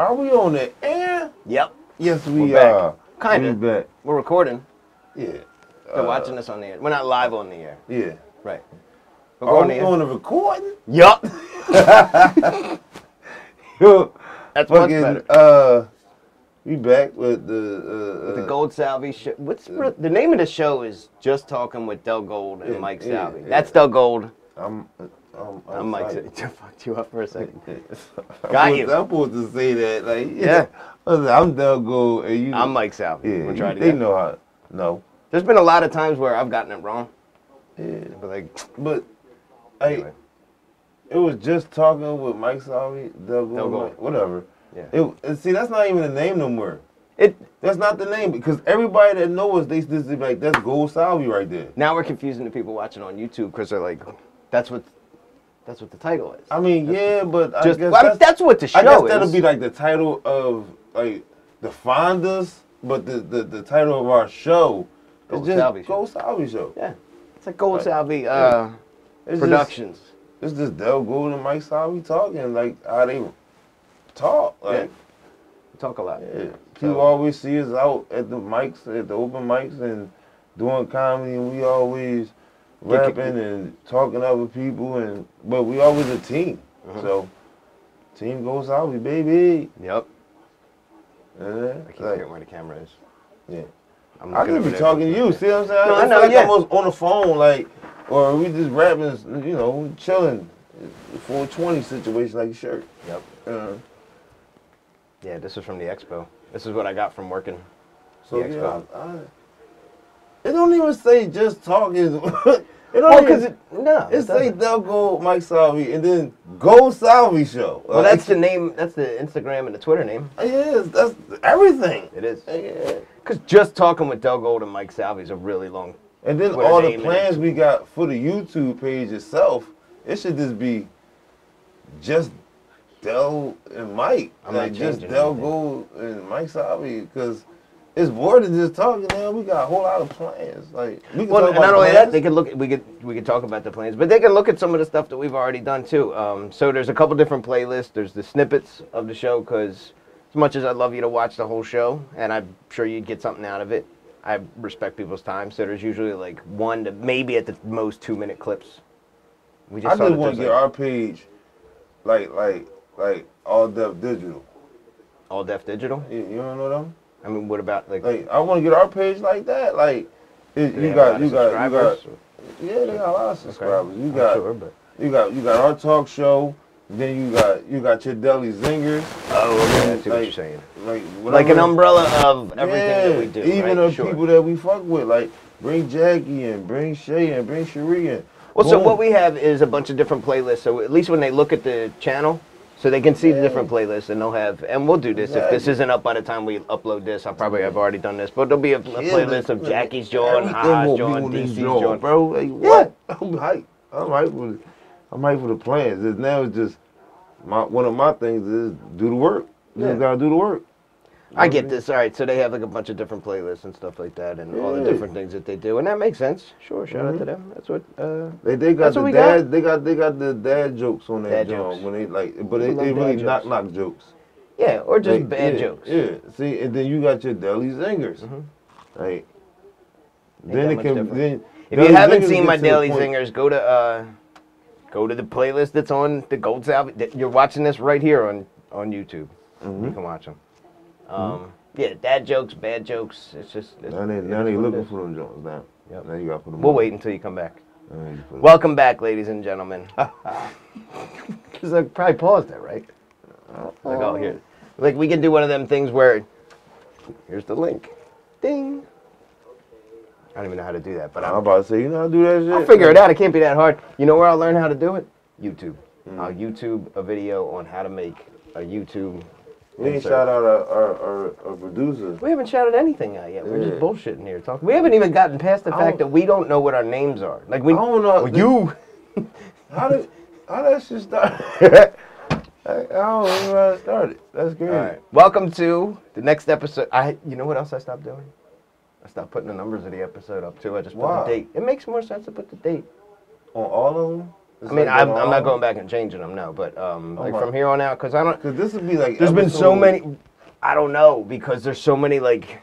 Are we on the air? Yep. Yes, we We're back. are. Kinda. We back. We're recording. Yeah. They're Uh, watching us on the air. We're not live on the air. Yeah. Right. We're Are on we the on the recording? Yup. Yo, That's much fucking, better. uh, we back with the, uh, The uh, Gold Salvi show. What's the, the name of the show? Is just talking with Dell Gold and Yeah, Mike yeah, Salvi. yeah. That's Dell Gold. I'm, I'm, I'm Mike. excited. Salvi. Fucked you up for a second. I'm Got supposed- you. I'm supposed to say that, like, Yeah. yeah. I'm Dell Gold, and you. I'm Mike Salvi. Yeah, We'll try to they know how. No. There's been a lot of times where I've gotten it wrong. Yeah. But like, But, hey, anyway. it was just talking with Mike Salvi, Dell Gold, Dell Gold. Mike- whatever. Yeah. It, and see, that's not even the name no more. It That's not the name because everybody that knows us, they just like, that's Gold Salvi right there. now we're confusing the people watching on YouTube because they're like, that's what that's what the title is. I mean, yeah, but I Just guess well, that's, that's what the show is. I guess is. that'll be like the title of like the Fondas, but the, the, the title of our show is Gold just Salvi Show. Gold Salvi Show. yeah, it's like Gold Right. Salvi uh, It's Productions. Just, it's just Dell Gold and Mike Salvi talking like how they talk. Like, We talk a lot. yeah. People always see us out at the mics, at the open mics, and doing comedy, and we always rapping and talking to other people, and but we always a team. Uh-huh. So, team goes Salvi, baby. Yep. Yeah, I keep like, forgetting where the camera is. yeah. I'm I over be talking to you. See what I'm saying? No, I I know, like yeah. I'm on the phone, like, or we just rapping, you know, chilling. 420 situation like a shirt. Yep. Uh, Yeah, this is from the expo. This is what I got from working. so The yeah, expo. I, I, it don't even say just talking. it don't oh, Well, because it no, it it say. Dell Gold, Mike Salvi, and then Gold Salvi show. Well, that's the name. That's the Instagram and the Twitter name. yes, that's everything. It is. Yeah. Because just talking with Dell Gold and Mike Salvi is a really long. And then a all the plans we got for the YouTube page itself, it should just be just Dell and Mike. I'm like just Dell anything. Gold and Mike Salvi because it's more than just talking now. We got a whole lot of plans. Like we can Well, talk and about not only that, they could look. We could we could talk about the plans, but they can look at some of the stuff that we've already done too. Um, so there's a couple different playlists. There's the snippets of the show because as much as I'd love you to watch the whole show, and I'm sure you'd get something out of it, I respect people's time. So there's usually like one to maybe at the most two minute clips. We I saw just want to get like, our page like like like All Def Digital. All Def Digital. You, you don't know them? I mean, what about like? Like I want to get our page like that. Like it, you have a lot got you got you got yeah they got a lot of subscribers. You got sure, but You got you got our talk show. Then you got you got your deli zingers. oh, okay, I see what Like, you're saying. Like Like an umbrella of everything yeah, that we do. Even right? the Sure. people that we fuck with. Like bring Jackie and bring Shay and bring Cherie in. Well, so what we have is a bunch of different playlists. So at least when they look at the channel, so they can see the different playlists, and they'll have. And we'll do this if this isn't up by the time we upload this. I probably have already done this, but there'll be a, a Yeah, playlist of Jackie's John, Everything Ha's will be John, on DC's joint, John. bro. Like, what? I'm hype. I'm hype the, I'm hype for the plans. Now it's just my one of my things is do the work. You Yeah. gotta do the work. I get this. All right, so they have like a bunch of different playlists and stuff like that, and all the Yeah. different things that they do, and that makes sense. Sure, shout out to them. That's what. Uh, They they got That's the what dad got. they got they got the dad jokes on that Dad joint when they like but they, love they dad really knock jokes. knock jokes. yeah, or just Like, bad yeah, jokes. Yeah. See, and then you got your deli zingers. Mhm. Like then it much can then If Deli you haven't Zingers seen get my to the Daily point- Zingers, go to uh, go to the playlist that's on the Gold that- You're watching this right here on on YouTube. Mm-hmm. You can watch them. Um, Yeah, dad jokes, bad jokes. It's just. It's, Now they it now they looking for them jokes now. Yep. Now you got to put them. We'll on. wait until you come back. You Welcome back, ladies and gentlemen. Because I probably paused there, right? Like, oh, here. Like, we can do one of them things where, here's the link. Ding. I don't even know how to do that, but I'm I'll, about to say you know how to do that shit. I'll figure it out. It can't be that hard. You know where I'll learn how to do it? YouTube. Mm. I'll YouTube a video on how to make a YouTube. We ain't insert. shout out our our, our, our producer. We haven't shouted anything out yet. We're Yeah. just bullshitting here talking. We haven't even gotten past the I fact that we don't know what our names are. Like we, I don't know. Well, you. How did how that shit start? I, I don't know how it started. That's great. All right. Welcome to the next episode. I, you know what else I stopped doing? I stopped putting the numbers of the episode up too. I just put Why? the date. It makes more sense to put the date. On all of them. I mean, I'm, I'm not going back and changing them, now, But um, like my- from here on out, because I don't. Cause this would be like. There's been so episode- many. I don't know because there's so many like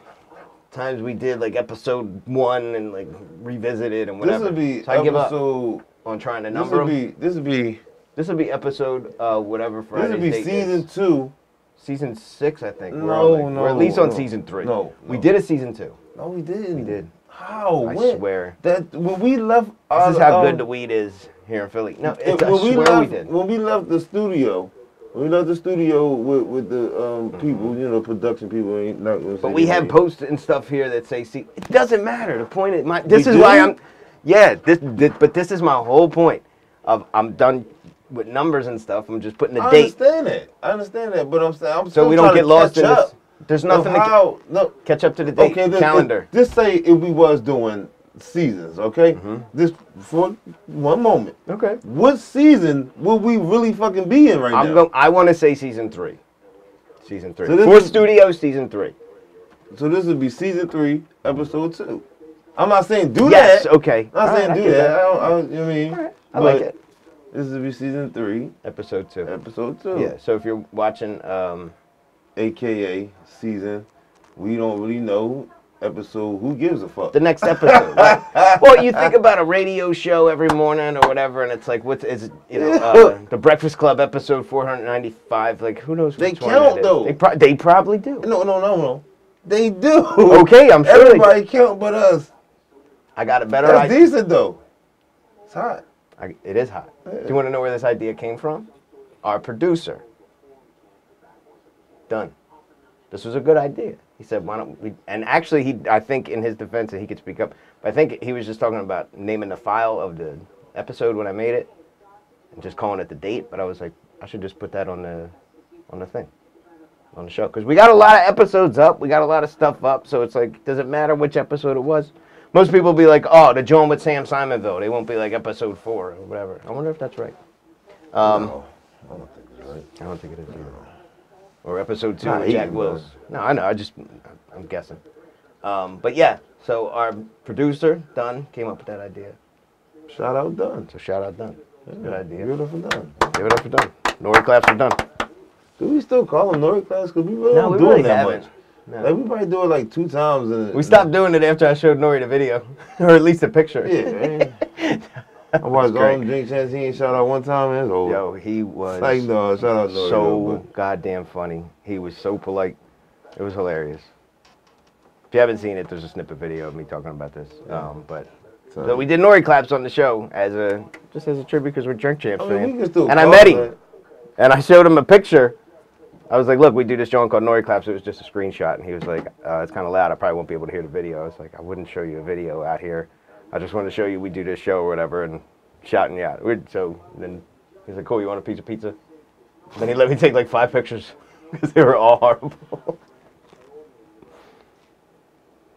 times we did like episode one and like revisited and whatever. This would be so I give up episode. on trying to This number would 'em. be. This would be. This would be episode uh, whatever This would be season is. two. season six, I think. No, like- no, We're at least on no. season three. No, we did a season two. No, we didn't. We did. How? I when? swear. That when we left. This is how um, good the weed is here in Philly. No, it's, I when we swear left, we did. When we left the studio, when we left the studio with, with the um, people, you know, production people, ain't not gonna say But we have name. posts and stuff here that say, "See, it doesn't matter." The point is, my this We is do? why I'm, yeah, this, this, but this is my whole point. Of I'm done with numbers and stuff. I'm just putting a I date, I understand that. I understand that, but I'm saying I'm so we don't trying get to lost in catch this. up There's nothing to ca- no, catch up to the date okay, this, calendar. Just say if we was doing seasons, okay? Mm-hmm. This for one moment. okay. What season will we really fucking be in right I'm now? going. I want to say season three. Season three. So For studio, season three. So this would be season three, episode two. I'm not saying do Yes. that. Okay. I'm not All saying right, do get that. I, don't, I, don't- you know what I mean? Right. I like it. This would be season three, Episode two. episode two. Yeah. So if you're watching, um, AKA season, we don't really know episode. Who gives a fuck? the next episode. right? Well, you think about a radio show every morning or whatever, and it's like, what's it, you know uh, the Breakfast Club episode 495? Like, who knows? They count, is. though. They, pro- they probably do. No, no, no, no. They do. Okay, I'm sure. Everybody count but us. I got a better That's idea. decent though. It's hot. I, it is hot. Do you want to know where this idea came from? Our producer. Dunn. This was a good idea. He said, "Why don't we?" And actually, he, I think, in his defense, that he could speak up. But I think he was just talking about naming the file of the episode when I made it, and just calling it the date. But I was like, I should just put that on the, on the thing, on the show, because we got a lot of episodes up. We got a lot of stuff up. So it's like, does it matter which episode it was? Most people will be like, oh, the Joan with Sam Simonville. They won't be like episode four or whatever. I wonder if that's right. Um, no, I don't think it's right. I don't think it is either. Or episode two Not with Jack Wills. No, I know. I just, I'm guessing. Um, but yeah, so our producer, Dunn, came up with that idea. Shout out Dunn. So shout out Dunn. Good idea. Beautiful Dunn. Give it up for Dunn. Nori claps for Dunn. Do we still call them Nori class? Cause we really No, don't we do really that haven't. much. No. Like we probably do it like two times. In, We stopped doing it after I showed Nori the video, or at least a picture. Yeah. I watched all them drink champs. He ain't shout out one time. It's over. Yo, he was Like no, shout out though, so goddamn funny. He was so polite. It was hilarious. If you haven't seen it, there's a snippet video of me talking about this. Um, but but- so we did Nori claps on the show as a just as a tribute because we're drink champs I mean, fans. we And I met him. man. And I showed him a picture. I was like, look, we do this joint called Nori Claps. It was just a screenshot. And he was like, uh, it's kind of loud. I probably won't be able to hear the video. I was like, I wouldn't show you a video out here. I just wanted to show you we do this show or whatever and shouting you out. We're, so then he's like, cool, you want a piece of pizza? then he let me take like five pictures because they were all horrible.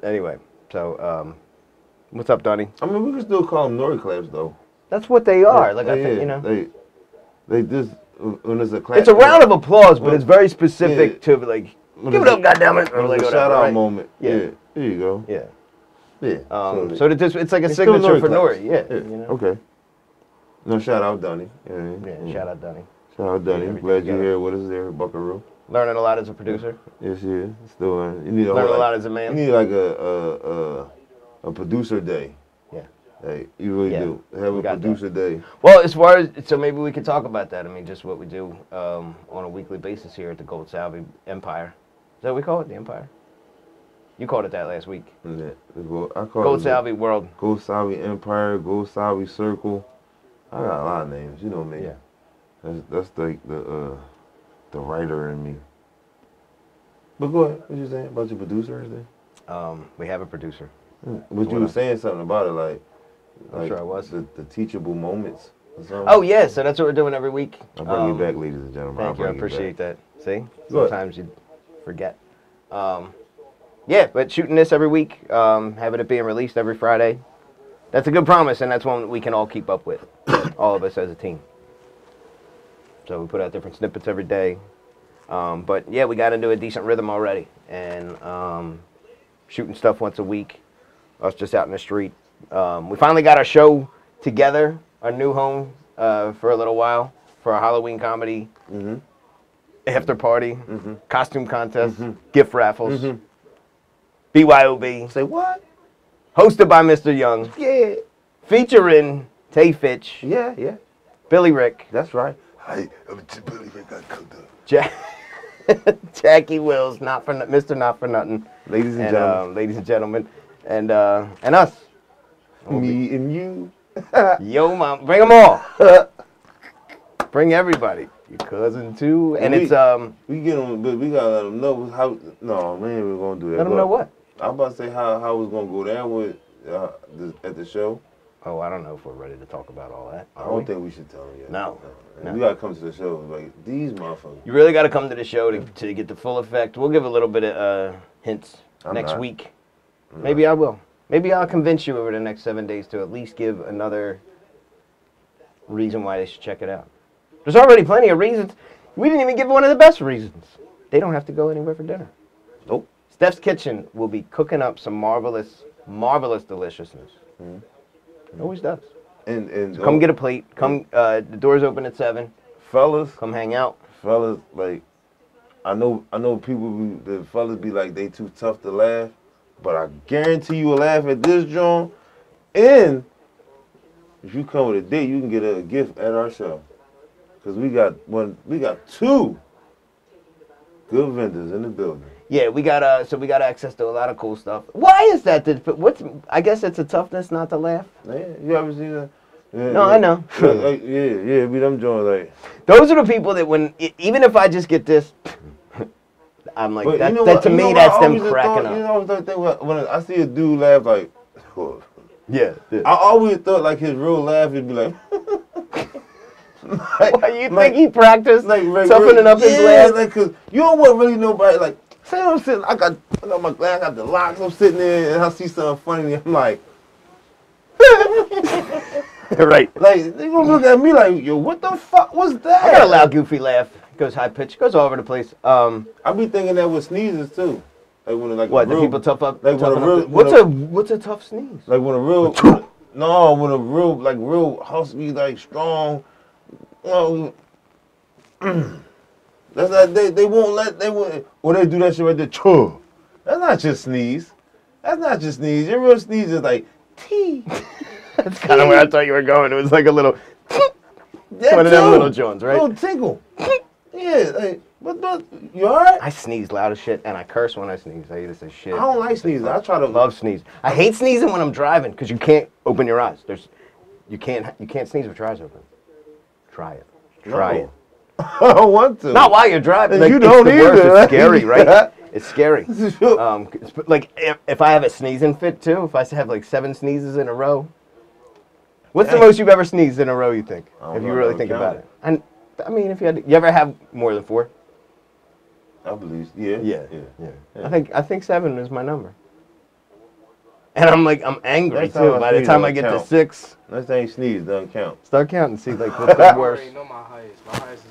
anyway, so um, what's up, Donnie? I mean, we can still call them Nori claps though. That's what they are. Like, I Yeah, think, you know. they they just when it's a clap. It's a round of applause, but it's very specific Yeah. to like, give it up, goddammit, or like it's a shout out moment. Yeah. Yeah. there you go. Yeah. Yeah. Um, so that this, it's like a it's signature for. Nori. Yeah. You know? Okay. No shout out Dunny. Yeah, Yeah. Shout out Donnie. Shout out Dunny. everything Glad you're here with us there, Buckaroo. Learning a lot as a producer. Yes, yeah. Still, uh, you need a Learning whole, a lot like, as a man. You need like a a a, a producer day. Yeah. Hey, you really Yeah, do. Have we a got that. producer day. Well, as far as so maybe we could talk about that. I mean, just what we do um, on a weekly basis here at the Gold Salvi Empire. Is that what we call it? The Empire. You called it that last week. Yeah. Well, I call Gold it Salvi World. Gold Salvi Empire, Gold Salvi Circle. I got a lot of names. You know me. Yeah. That's that's like the uh the writer in me. But go ahead. What you saying about your producer? Is there? Um, we have a producer. But you were saying something about it, like, I'm sure I was. the, the teachable moments. Oh yeah, so that's what we're doing every week. I'll bring Um, you back, ladies and gentlemen. Thank you. I appreciate that. See, sometimes you forget. Um, yeah, but shooting this every week, um, having it being released every Friday. That's a good promise, and that's one we can all keep up with, all of us as a team. So we put out different snippets every day. Um, but yeah, we got into a decent rhythm already, and um, shooting stuff once a week. Us just out in the street. Um, we finally got our show together, our new home. uh, for a little while for a Halloween comedy Mm-hmm. after party, Mhm. costume contest, Mhm. gift raffles, Mhm. BYOB, Say what? hosted by Mr. Young, Yeah. featuring Tay Fitch, Yeah, yeah. Billy Rick, That's right. Hey, I'm Billy Rick. got cooked up. Jack, Jackie Wills, not for Mr. Not for Nothing, Ladies and, and gentlemen, um, ladies and gentlemen, and uh, and us. me and you. Yo, mom, bring them all. bring everybody. Your cousin too, and We- it's um. We get them, but we gotta let them know how. No, man, we're gonna do that. Let them but know what. I'm about to say how how it's gonna go down with uh, the, at the show. Oh, I don't know if we're ready to talk about all that. I don't we? think we should tell them yet. No, And no. We gotta come to the show. Like these motherfuckers. You really got to come to the show to, to get the full effect. We'll give a little bit of uh, hints I'm next not. week. Maybe I will. Maybe I'll convince you over the next seven days to at least give another reason why they should check it out. There's already plenty of reasons. We didn't even give one of the best reasons. They don't have to go anywhere for dinner. Steph's Kitchen will be cooking up some marvelous, marvelous deliciousness. Mhm. It always does. And and Come get a plate. Come. Uh, the doors open at seven. fellas. Come hang out. fellas, like I know I know people be, the fellas be like they too tough to laugh, but I guarantee you will laugh at this joint. And if you come with a date, you can get a gift at our show. Cause we got one we got two good vendors in the building. Yeah, we got uh, so we got access to a lot of cool stuff. Why is that? that what's? I guess it's a toughness not to laugh. Yeah, you ever seen that? Yeah, No, yeah. I know. Yeah, like, yeah, yeah, be them joints like Those are the people that when even if I just get this, I'm like that. you know that what- to me, that's them cracking thought, up. You know what I think when- when I see a dude laugh like yeah. I always thought like his real laugh would be like. like Why you like- think he practiced like, like toughening up his yeah, laugh? like cause you don't want really nobody like. Say I'm sitting, I got, I got my glass, I got the locks. I'm sitting there and I see something funny. and I'm like, right. like they gonna look at me like, yo, what the fuck was that? I got a loud, goofy laugh. Goes high pitch. Goes all over the place. Um, I be thinking that with sneezes too. Like when like what a the real, people tough up? like when a real- the- what's when a what's a tough sneeze? like when a real, no, when a real like real husky like strong. Well, that's not they. They won't let they won't. Or they do that shit right there. Chuh. That's not just sneeze. That's not just sneeze. Your real sneeze is like T. That's kind of where I thought you were going. It was like a little. That One of them little joints, right? Little tinkle. yeah, like what the? You alright? I sneeze loud as shit, and I curse when I sneeze. I either say shit. I don't like sneezing. I try to love sneeze. I hate sneezing when I'm driving because you can't open your eyes. There's, you can't you can't sneeze with your eyes open. Try it. Try No. it. I don't want to. Not while you're driving. You it's don't the worst. either. It's scary, right? It's scary. Um, like if, if I have a sneezing fit too, if I have like seven sneezes in a row. What's the most you've ever sneezed in a row? You think? I don't If you really think about it. it. And I mean, if you had, you ever have more than four? I believe. Yeah. Yeah, Yeah. yeah. I think I think seven is my number. And I'm like I'm angry Next time too. I By the time I'll I get to six, Next time you sneeze, doesn't count. start counting, see like what's the I worst. already know my highest. My highest is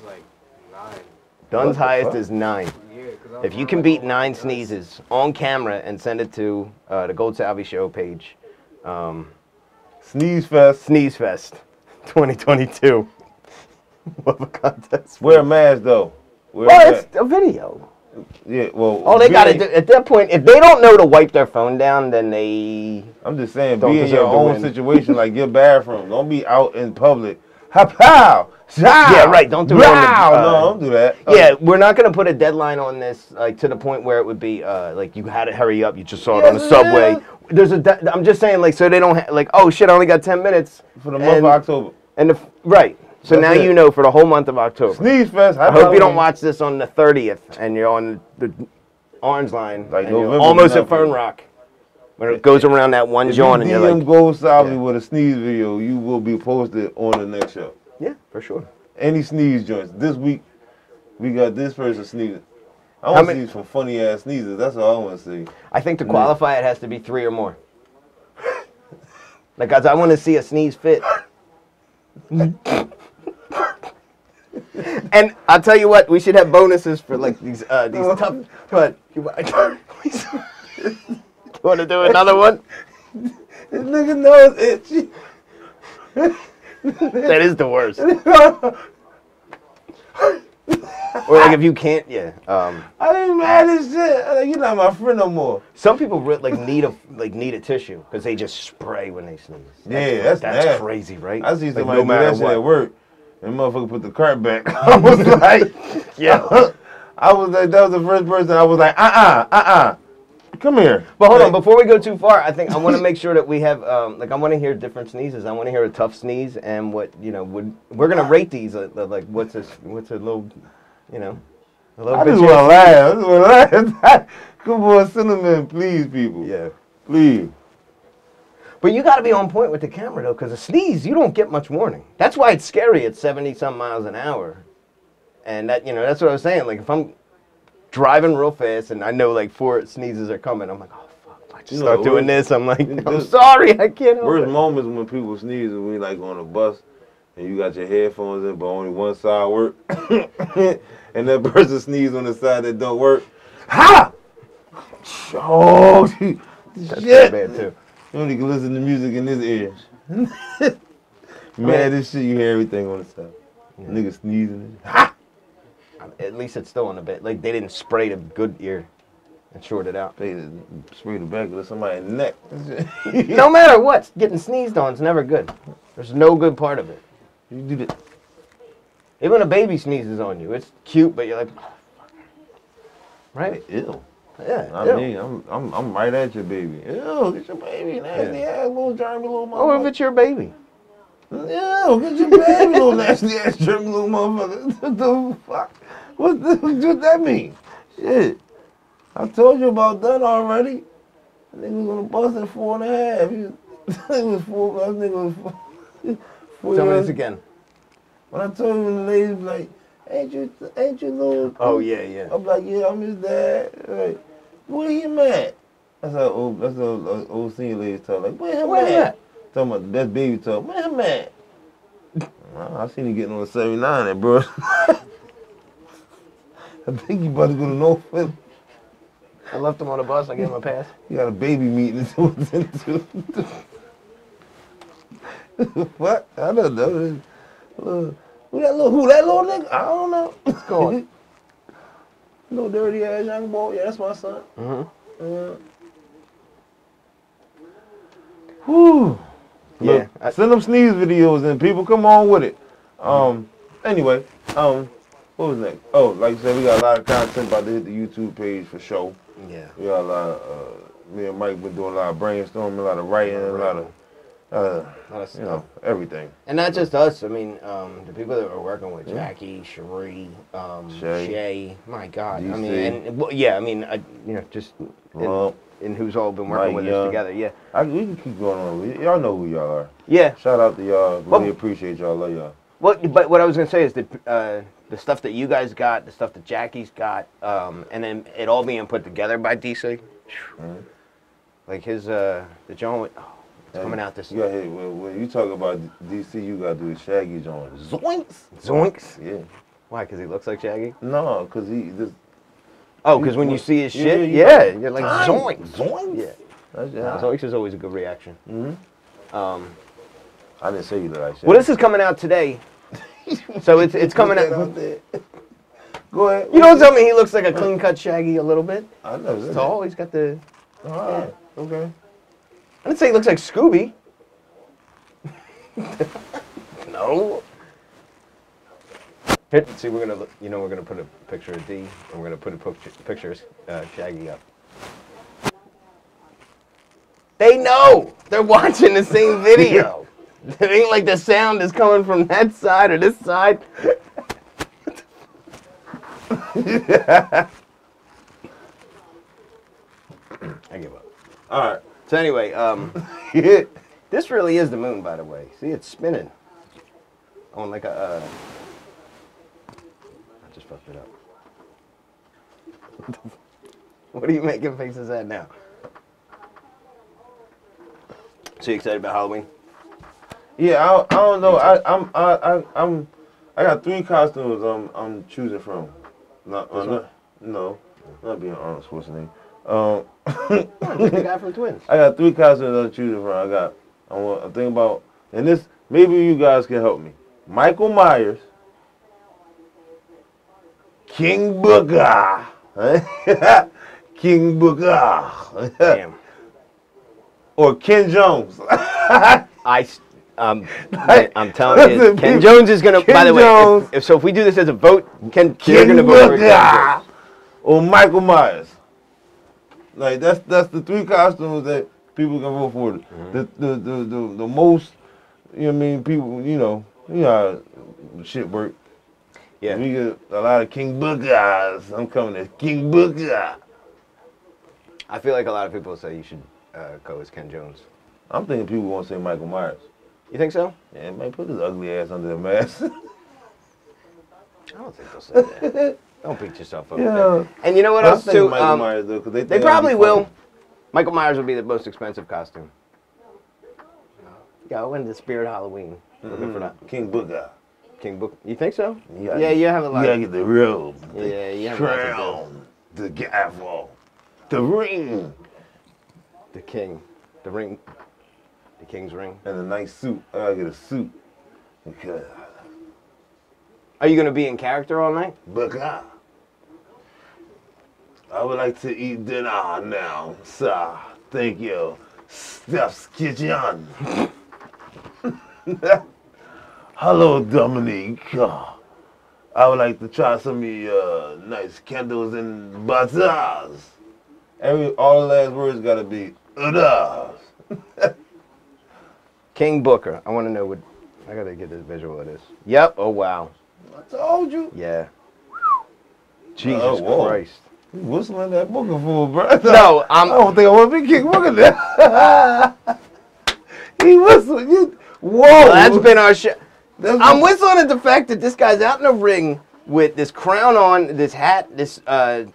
like nine. Dunn's highest fuck? is nine. Yeah, If you can beat nine sneezes on camera and send it to uh, the Gold Salvi Show page, um, Sneeze fest. Sneeze Fest 2022. What a contest. Wear a mask though. Wear Well, a it's a video. yeah. Well. All they got to do at that point, if they don't know to wipe their phone down, then they. I'm just saying, be in your deserve own win. situation, like your bathroom. Don't be out in public. Ha pow! Yeah, right, don't do it Wow! uh, no, don't do that. Yeah, we're not gonna put a deadline on this, like to the point where it would be uh, like you had to hurry up. You just saw it on the subway. yeah. There's a. De- I'm just saying, like, so they don't ha- like. Oh shit! I only got ten minutes. for the month and- of October. And the f- right. So That's now it. you know for the whole month of October. Sneeze fest. I hope you don't watch this on the 30th and you're on the orange line, Like and you're almost at Fern Rock, when it goes around that one If joint, you and you're DM like, Gold Yeah. with a sneeze video, you will be posted on the next show. yeah, for sure. Any sneeze joints. This week, we got this person sneezing. I want to see some funny ass sneezes. That's all I want to see. I think to qualify, it has to be three or more. like, guys, I want to see a sneeze fit. and I'll tell you what, we should have bonuses for like these uh, these tough. What? Want to do another one? This nigga knows itchy. that is the worst. or like if you can't, yeah. Um, I ain't mad as shit. Like, You're not my friend no more. some people re- like need a like need a tissue because they just spray when they sneeze. Yeah, that's that's crazy, right? I see Like, somebody no do matter that shit what. at work, and motherfucker put the cart back. I was like, Yeah. I was like, that was the first person. I was like, uh uh, uh uh. Come here. But hold on, before we go too far, I think I want to make sure that we have um, like I want to hear different sneezes. I want to hear a tough sneeze and what you know would we're gonna rate these uh, uh, like what's this what's a little you know a little I bit just want to laugh. I just want to laugh. Come on, cinnamon, please, people. yeah. Please. But you got to be on point with the camera though, because a sneeze you don't get much warning. That's why it's scary at seventy some miles an hour, and that you know that's what I was saying. Like if I'm driving real fast and I know like four sneezes are coming, I'm like, oh fuck! If I just You start know, doing this, I'm like, I'm this- sorry, I can't Worst it. moments when people sneeze and we like on a bus and you got your headphones in, but only one side work, and that person sneezes on the side that don't work. Ha! Oh, shit. That's pretty bad too. You only can listen to music in this ear. Man, this shit, you hear everything on the side. Nigga sneezing. Ha! At least it's still in the bed. Like they didn't spray the good ear and short it out. They sprayed the back of somebody's neck. no matter what, getting sneezed on is never good. There's no good part of it. You do that. Even when a baby sneezes on you, it's cute, but you're like, right? Ew. Yeah. I ew. mean, I'm, I'm, I'm right at your baby. Ew, get your baby. Nasty Yeah. ass little germy little motherfucker. or if it's your baby. Ew, get your baby, little nasty ass germy little motherfucker. What the fuck? What, the, what that mean? Shit. I told you about that already. That nigga was on the bus at four and a half. He was, he was four, that nigga was four. four Tell me this again. When I told him, the lady was like, ain't you, ain't you little? Oh yeah, yeah. I'm like, yeah, I'm his dad. Like, where he at? Oh, that's how old, that's how old, old senior lady talk. Like, where him Where he at? at? Talking about the best baby talk. Man, man. at? I seen him getting on the 79 there, bro. I think you about to go to North Philly. I left him on the bus. I gave him a pass. You got a baby meeting to attend to. what? I don't know. Who that little, who that little nigga? I don't know. What's going? little dirty ass young boy. Yeah, that's my son. Mm-hmm. Uh, whew. Yeah, Look, I- send them sneeze videos and people come on with it. Um. Anyway, um, what was next? Oh, like I said, we got a lot of content about to hit the YouTube page for show. Yeah. We got a lot of. Uh, me and Mike been doing a lot of brainstorming, a lot of writing, a lot of. Uh, of you know, everything. And not just us. I mean, um, the people that we're working with, Jackie, Cherie, um, Shay. Shay. My God. I mean, and well, yeah. I mean, I, you know, just In who's all been working Mike with Young. us together. Yeah. I, we can keep going on. Y'all know who y'all are. Yeah. Shout out to y'all. Really Well- appreciate y'all. Love y'all. Well, but what I was gonna say is that uh, the stuff that you guys got, the stuff that Jackie's got, um, and then it all being put together by DC. Mhm. Like his, uh, the John, with- oh, it's coming out this got hit, when, when you talk about DC, you got to do the Shaggy joint. Zoinks. Zoinks. Yeah. Why? Because he looks like Shaggy. No, cause he just Oh, because when you see his shit, yeah, yeah, you- you're like Zoinks. Zoinks. Zoinks. Yeah. That's yeah. Zoinks is always a good reaction. hmm Um, I didn't say you look like Shaggy. well, this is coming out today, so it's it's coming Put that out. out there. Go ahead. You don't tell me he looks like a clean cut Shaggy a little bit. I know. He's tall. He's got the. All right. Okay. I didn't say he looks like Scooby. no. Here, see, we're gonna look, you know we're gonna put a picture of D and we're gonna put a picture, picture of uh, Shaggy up. They know they're watching the same video. it ain't like the sound is coming from that side or this side. I give up. All right. So anyway, um, this really is the moon, by the way. See, it's spinning on like a. Uh, fucked it up. what are you making faces at now? So you excited about Halloween? Yeah. I, I don't know. I I'm I, I I'm I got three costumes I'm I'm choosing from. Not, uh, not no, not being Arnold Schwarzenegger. Um, the guy from Twins. I got three costumes I'm choosing from. I got I want I'm thinking about and this maybe you guys can help me. Michael Myers, King Booker, King Booker, Damn. or Ken Jones. I, um, Like, I'm telling you, Ken people- Jones is gonna. by Ken the way, if, if so, if we do this as a vote, Ken, you're King gonna vote for Ken Booker Jones. or Michael Myers. Like that's that's the three costumes that people can vote for. Mm-hmm. The, the the the the most you know what I mean people you know you know shit work. Yeah. We get a lot of King Bookers. I'm coming as King Booker. I feel like a lot of people say you should uh, go as Ken Jones. I'm thinking people won't say Michael Myers. You think so? Yeah, man, put his ugly ass under the mask. I don't think they'll say that. don't beat yourself up. Yeah. And you know what I'm else too? Michael Um, Myers though, 'cause they, they probably will. Michael Myers will be the most expensive costume. Yeah, I went to Spirit Halloween. Looking for that King Booker. King Book. You think so? You yeah, you have a lot. You gotta get the robe, the Yeah, you have a lot to do. crown, the gavel, the ring, The king, the ring, the king's ring. and a nice suit. I gotta get a suit. Because Are you gonna be in character all night? Booker. Uh, I would like to eat dinner now, sir. Thank you. Steph's Kitchen. Hello, Dominique. Uh, I would like to try some of your uh, nice candles and bazaars. Every all the last words gotta be others. King Booker. I want to know what. I gotta get this visual of this. Yep. Oh wow. I told you. Yeah. Jesus Oh, whoa. Christ. You whistling that booker for, bro? No, I'm, I'm. don't think I want to be King Booker there. he whistled. You. Whoa. That's been our shit. That's I'm whistling at the fact that this guy's out in the ring with this crown on, this hat, this uh,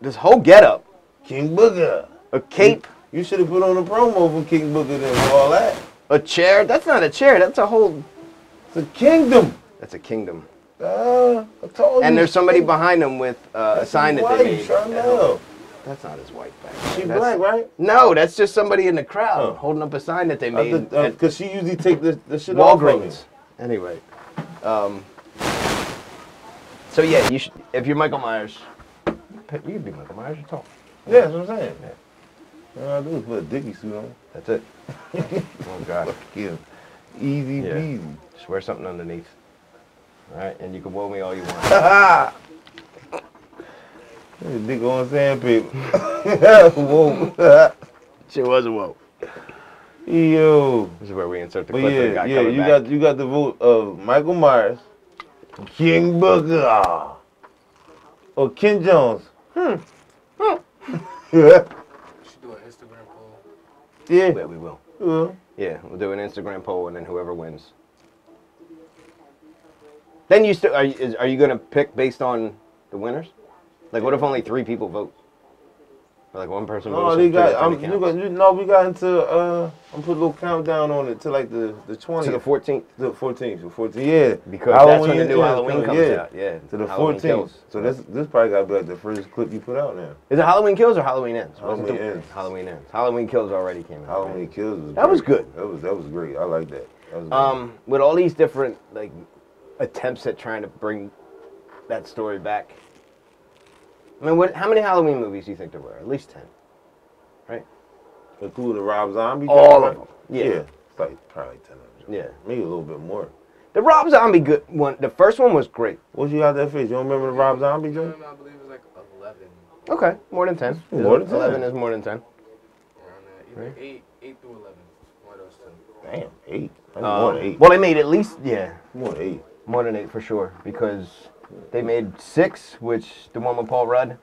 this whole getup, King Booker. a cape, You should have put on a promo for King Booker and all that. a chair. That's not a chair. That's a whole. It's a kingdom. That's a kingdom. Uh, I told you. And there's somebody behind him with uh, a sign that they made. That's not his wife back. She there. black, right? No, that's just somebody in the crowd Oh. holding up a sign that they made Because at she usually take the, the shit off. Walgreens. Anyway, um, so yeah, you should. If you're Michael Myers, you can be Michael Myers. You talk. Yeah, that's what I'm saying. All I do is put a dicky suit on. That's it. oh God. Fuck you. Easy Yeah. peasy. Just wear something underneath. All right, and you can woe me all you want. Ha Big on sandpaper. Whoa. she was a woe. Yo. This is where we insert the clip the yeah, yeah, you back. got you got the vote of Michael Myers, King Booker, or Ken Jones. Hmm. yeah. We should do an Instagram poll. Yeah. Yeah, we will. Yeah. Yeah, we'll do an Instagram poll, and then whoever wins. Then you still are you, is, are you gonna pick based on the winners? Like, what if only three people vote? Like one person No, they got. I'm, you got. You, no, we got into. Uh, I'm put a little countdown on it to like the the 20th. to the 14th The 14th. The 14th. Yeah. because that's when the new yeah, Halloween comes yeah. out. Yeah, To the Halloween 14th. Kills. So this this probably got to be like the first clip you put out now. Is it Halloween Kills or Halloween Ends? Halloween the- Ends. Halloween Ends. Halloween Kills already came out. right? Halloween Kills was. That was good. That was that was great. I like that. that. Um, with all these different like attempts at trying to bring that story back. I mean, what? How many Halloween movies do you think there were? At least ten, right? including the Rob Zombie. All right? of them. Yeah. Yeah. It's like probably ten of them. Yeah. Maybe a little bit more. The Rob Zombie good one. The first one was great. What you got that face? You don't remember the Rob Zombie joint? I believe it was like 11. Okay, more than ten. More than 10. Eleven is more than ten. Around Right. 8, 8 through 11. One of those two. Damn, eight. That's Um, more than eight. Well, they made at least yeah, More than eight. more than eight for sure because they made six, which the one with Paul Rudd.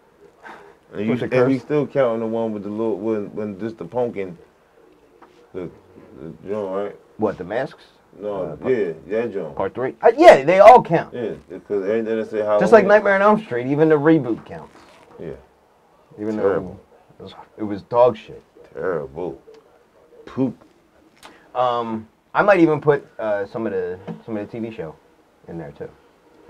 And you, and we still counting the one with the little when when just the pumpkin, the the right? What the masks? No, Uh, yeah, that joint. Part three. Uh, yeah, they all count. Yeah, because everything that say Halloween. Just like Nightmare on Elm Street, even the reboot counts. Yeah, Even Terrible. though it was, it was dog shit. terrible. Poop. Um, I might even put uh, some of the some of the TV show in there too.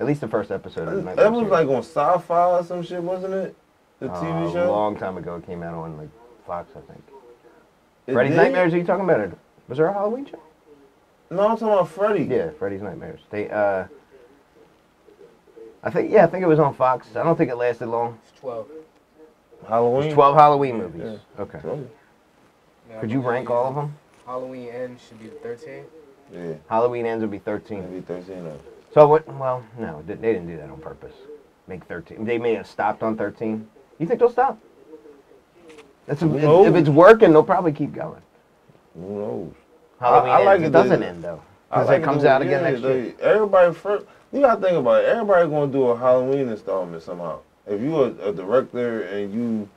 At least the first episode of the That was like on Sci-Fi or some shit, wasn't it? The TV Uh, show. A long time ago, it came out on like Fox, I think. It Freddy's did? Nightmares? Are you talking about it? Was there a Halloween show? No, I'm talking about Freddy. Yeah, Freddy's Nightmares. They, uh, I think, yeah, I think it was on Fox. I don't think it lasted long. It's 12. Halloween. It's 12 Halloween movies. Okay. Oh, Now, Could you rank all of them? Halloween ends should be the 13. Yeah. Halloween ends would be 13. Maybe 13 of So what? Well, no, they they didn't do that on purpose. Make 13. They may have stopped on 13. You think they'll stop? That's if, No. if it's working, they'll probably keep going. Who knows? Halloween I like it it doesn't that- end though. Because like it comes out again yeah, next year. Everybody first, you gotta think about it. Everybody gonna do a Halloween installment somehow. If you are a director and you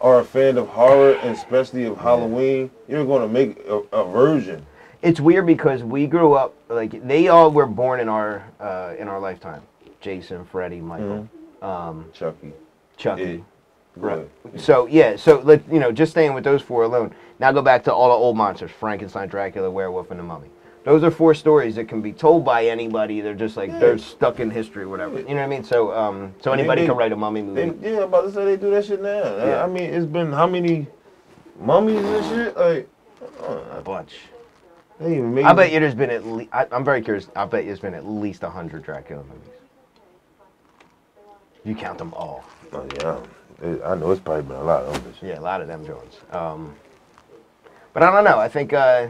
are a fan of horror and especially of Halloween, you're gonna make a, a version. It's weird because we grew up like they all were born in our uh, in our lifetime. Jason, Freddy, Michael, um, Chucky. Chucky. Yeah. Right. So yeah, so let you know, just staying with those four alone. Now go back to all the old monsters: Frankenstein, Dracula, Werewolf, and the Mummy. Those are four stories that can be told by anybody. They're just like they're stuck in history, or whatever. You know what I mean? So um, so anybody they- can write a mummy They, movie. yeah, about to say they do that shit now. Yeah. I mean, it's been how many mummies and shit? Like, A bunch. Even. I bet you there's been at least. I'm very curious. I bet you there's been at least a hundred Dracula movies. You count them all. Oh, yeah, It- I know it's probably been a lot of them. Yeah, a lot of them Jones. Um, but I don't know. I think uh,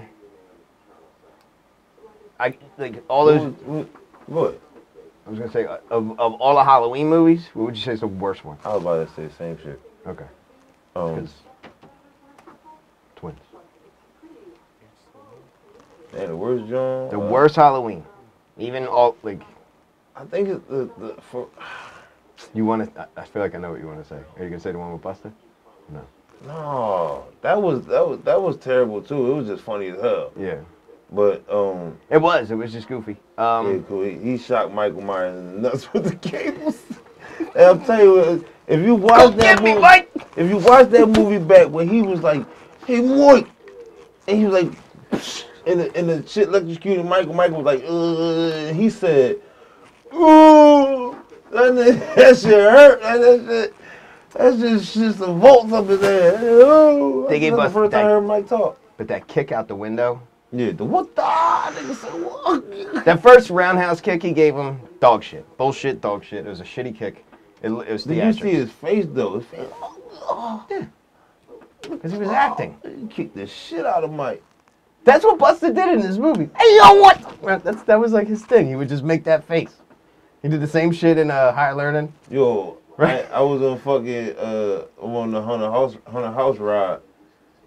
I like all those. What? What? I was gonna say uh, of, of all the Halloween movies, what would you say is the worst one? I was about to say the same shit. Okay, Um, because twins. The worst John. The uh, worst Halloween. Even all like I think it's the, the for you want to. I feel like I know what you want to say. Are you gonna say the one with Busta? No. no that was that was that was terrible too. It was just funny as hell. Yeah. But um, It was. It was just goofy. yeah, Um, cool. He, he shocked Michael Myers in the nuts with the cables. and I'm telling you, if you watch Go that me, movie, Mike! if you watch that movie back when he was like, "Hey, Mike," and he was like, and the, and the shit electrocuted Michael. Michael was like, "Uh," and he said, "Ooh," and then that shit hurt. And that shit, that's just just the volts up his ass. Ooh. They gave That's us the first time I heard Mike talk. but that kick out the window. Yeah, the what the nigga said what? That first roundhouse kick he gave him, dog shit. Bullshit, dog shit. It was a shitty kick. It, it was Did you see his face though? His face. Oh, yeah Because he was acting. He kicked the shit out of Mike. That's what Busta did in this movie. Hey, yo, what? That's, that was like his thing. He would just make that face. He did the same shit in uh, Higher Learning. Yo, Right. I, I was on fucking uh on the Hunter House Hunter House ride,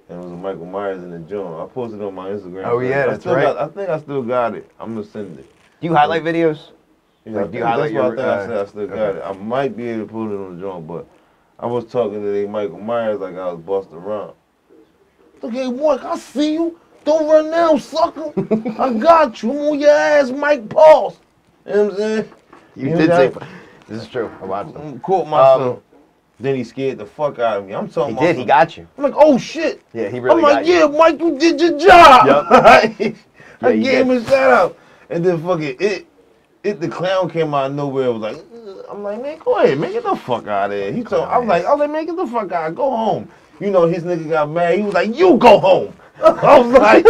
and it was Michael Myers in the joint. I posted it on my Instagram. Oh, yeah, I that's still right. Got, I think I still got it. I'm gonna send it. Do you highlight videos? Yeah, Like, I do you highlight that's why I think uh, I said I still got okay. it. I might be able to put it on the joint, but I was talking to the Michael Myers like I was busting around. Okay, Mike, I see you. Don't run now, sucker. I got you. I'm on your ass, Mike. Pause. You know what I'm saying? You Yeah, did say. This is true. I watched them. Mm, Caught myself. then he scared the fuck out of me. I'm talking. He did. He got you. I'm like, oh shit. Yeah, he really I'm like, you. yeah, Mike, you did your job. Yup. I Yeah, you gave him a shout out, and then fucking it, it the clown came out of nowhere. Was like, I'm like, man, go ahead, man, get the fuck out of there. He told, I was like, I was like, man, get the fuck out, go home. You know, his nigga got mad. He was like, you go home. I was like,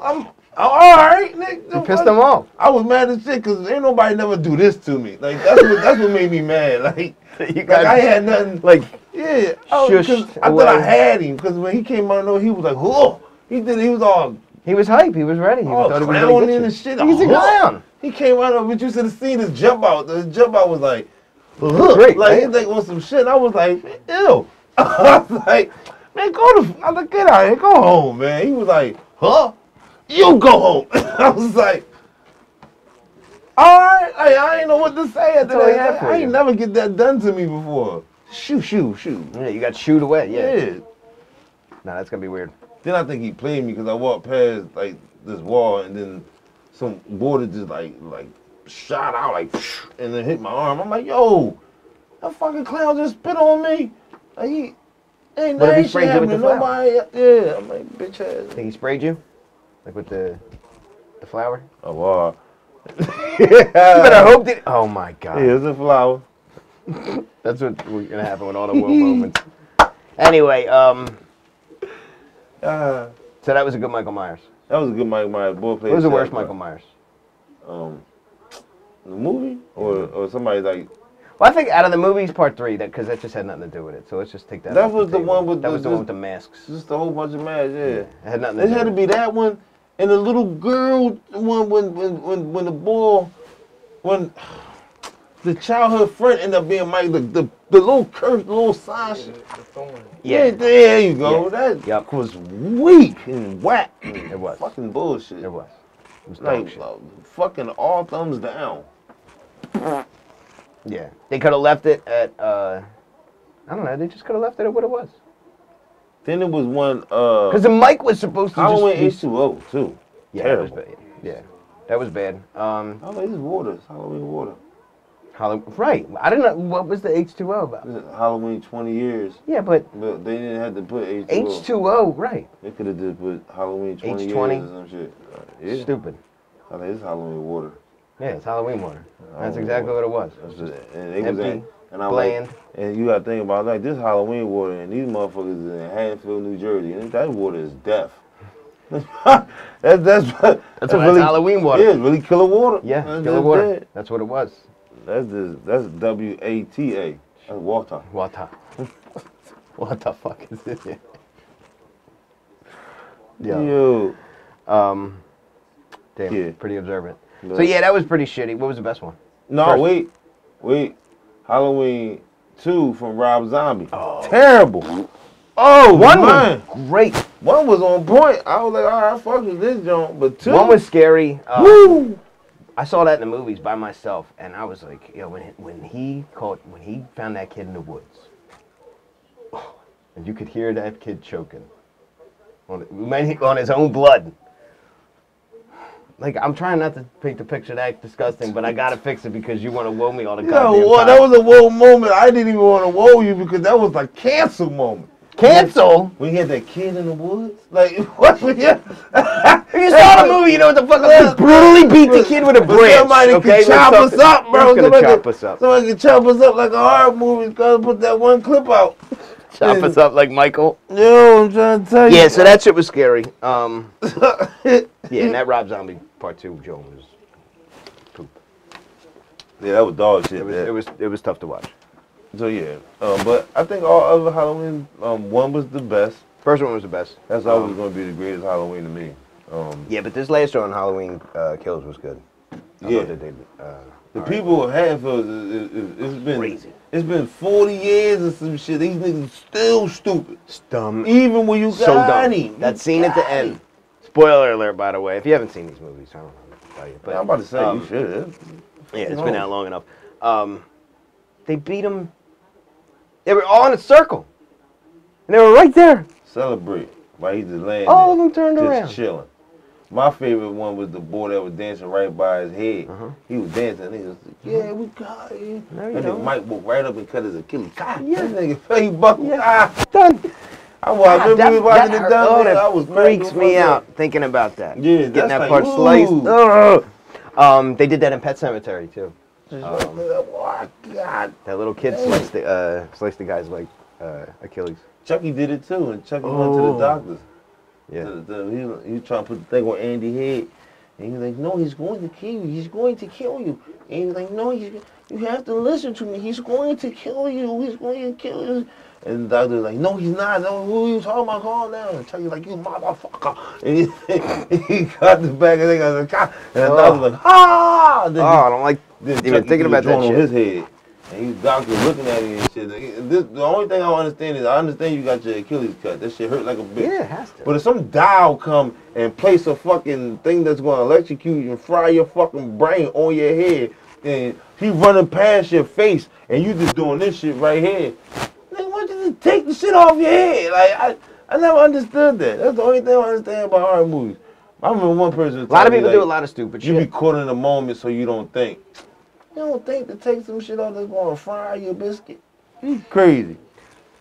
I'm all right, nigga. You pissed them off. I was mad as shit because ain't nobody never do this to me. Like that's what that's what made me mad. Like, like I had nothing. like Yeah, I, was, I thought I had him because when he came out, no, he was like, "Whoa!" He did. He was all, he was hype. He was ready. He all thought he was gonna get in you. and shit. He's a clown. He came out of, but you should have seen his jump out. The jump out was like, "Huh," Great, like right? he like on some shit. I was like, "Ew!" I was like, "Man, go to, I was like, get out here, go home, man." He was like, "Huh? You go home." I was like. All right, I, I ain't know what to say. After That's all that. had I ain't never get that done to me before. Shoo, shoo, shoo. Yeah, you got shooed away. Yeah. Yeah. Nah, that's gonna be weird. Then I think he played me because I walked past like this wall and then some water just like like shot out like and then hit my arm. I'm like, yo, that fucking clown just spit on me. Like he ain't What if he sprayed you with the flour? Nobody, yeah. I'm like, bitch ass. Think he sprayed you, like with the the flower? Oh wow. You better hope that. Oh my god. Yeah, it's a flower. That's what's gonna happen with all the woe moments. Anyway, um, Uh, so that was a good Michael Myers. That was a good Michael Myers. Boy played. What was the worst out Michael Myers? Um, the movie or or somebody like Well, I think out of the movies, part three, that because that just had nothing to do with it. So let's just take that. That off was the table. one with that the- was the the- one with the masks. just a whole bunch of masks. Yeah. It had nothing to It do. had to be that one and the little girl one when when when when the ball when the childhood friend ended up being Mike the the, the little cursed little Sasha. The, the thorn. Yeah, Yeah, there you go. Yeah. That Yep. was weak and whack. It was. fucking bullshit. it was. It was dog Like shit. uh, fucking all thumbs down. Yeah, they could have left it at. uh I don't know. They just could have left it at what it was. Then it was one uh Because the mic was supposed to Halloween just. H two O too. yeah, that was bad. Yeah, that was bad. Um, Oh, this is water. It's Halloween water. Halloween. Right. I don't know what was the H two O about. Halloween twenty years. Yeah, but But they didn't have to put H two O. H two O. Right. They could have just put Halloween 20 H20? years or some shit. Uh, yeah. Stupid. I think it's Halloween water. Yeah, it's Halloween water. That's exactly what it was. Just, and was Empty, and I'm bland. like, and you got to think about like this Halloween water, and these motherfuckers is in Haddonfield, New Jersey, and that water is death. that's that's that's, That's why it's Halloween water. Yeah, really killer water. Yeah, that's killer water. dead. That's what it was. That's just that's W A T A. That's water. Water. what the fuck is this? Yeah. Yo. Um. Damn. Yeah. Pretty observant. But- So yeah, that was pretty shitty. What was the best one? No, First- wait, wait. Halloween two from Rob Zombie. Oh. Terrible. Oh, One man. was great. One was on point. I was like, all right, fuck with this joint. But two, One was scary. Uh, woo. I saw that in the movies by myself, and I was like, yo, when when he caught when he found that kid in the woods, and you could hear that kid choking on on his own blood. Like I'm trying not to paint the picture that disgusting, but I gotta fix it because you want to woe me all the Yo, goddamn well, time. that was a whoa moment. I didn't even want to whoa you because that was like cancel moment. cancel. We had that kid in the woods, like what? Yeah. If you saw the movie, you know what the fuck. Let's brutally beat the kid with a But branch. Somebody okay, can chop Let's up, bro. Who's gonna Somebody, chop can, us up? somebody can chop us up like a horror movie. Gotta put that one clip out. Chop us up like Michael. No, I'm trying to tell you. Yeah, so that shit was scary. Um, yeah, and that Rob Zombie part two, Joe was poop. yeah, that was dog shit. It was man. it was it was tough to watch. So yeah, um, but I think all other Halloween, um, one was the best. First one was the best. That's always going to be the greatest Halloween to me. Um, Yeah, but this last one Halloween uh, Kills was good. I Yeah. thought that they, uh, the all right. people of Hatfield, it, it, it, it's been Crazy. It's been 40 years or some shit. These niggas still stupid. dumb. Even when you got So dumb. him. That scene at the got end. Spoiler alert, by the way. If you haven't seen these movies, I don't know what to tell you. But I'm about to say um, you should have. Yeah, it's No. been out long enough. Um, they beat them. They were all in a circle, and they were right there. Celebrate while he's just laying All of them turned just around. chilling. My favorite one was the boy that was dancing right by his head. Uh-huh. He was dancing. And he was like, "Yeah, we got it." No, and then. Mike walked right up and cut his Achilles. God, Yeah. that nigga face buckled. Yeah. Ah. Done. I was, I remember that, we watching that it hurt- down oh, there. I was freaks me out thinking about that. Yeah, getting that like, part ooh. sliced. Ugh. Um, they did that in Pet Sematary too. Um, oh, God. That little kid sliced the uh, sliced the guy's like uh, Achilles. Chucky did it too, and Chucky went to Oh. the doctors. Yeah. The- the- he, he trying to put the thing on Andy's head. And he's like, no, he's going to kill you. He's going to kill you. And he's like, no, he's, you have to listen to me. He's going to kill you. He's going to kill you. And the doctor was like, no, he's not. No, who are you talking about? Calm down. And Chucky's like, you motherfucker. And he, he got the back and got the car. And the doctor was like, ah. Then Oh, I don't like then even Chucky thinking about that shit. on his head. And he's doctor looking at him and shit. This, the only thing I don't understand is I understand you got your Achilles cut. That shit hurt like a bitch. Yeah, it has to. But if some dial come and place a fucking thing that's gonna electrocute you and fry your fucking brain on your head, and he running past your face and you just doing this shit right here, then why don't you just take the shit off your head? Like I, I never understood that. That's the only thing I understand about horror movies. I remember one person. a lot of people do a lot of stupid shit. You be caught in the moment so you don't think. You don't think to take some shit off that's gonna fry your biscuit? You crazy.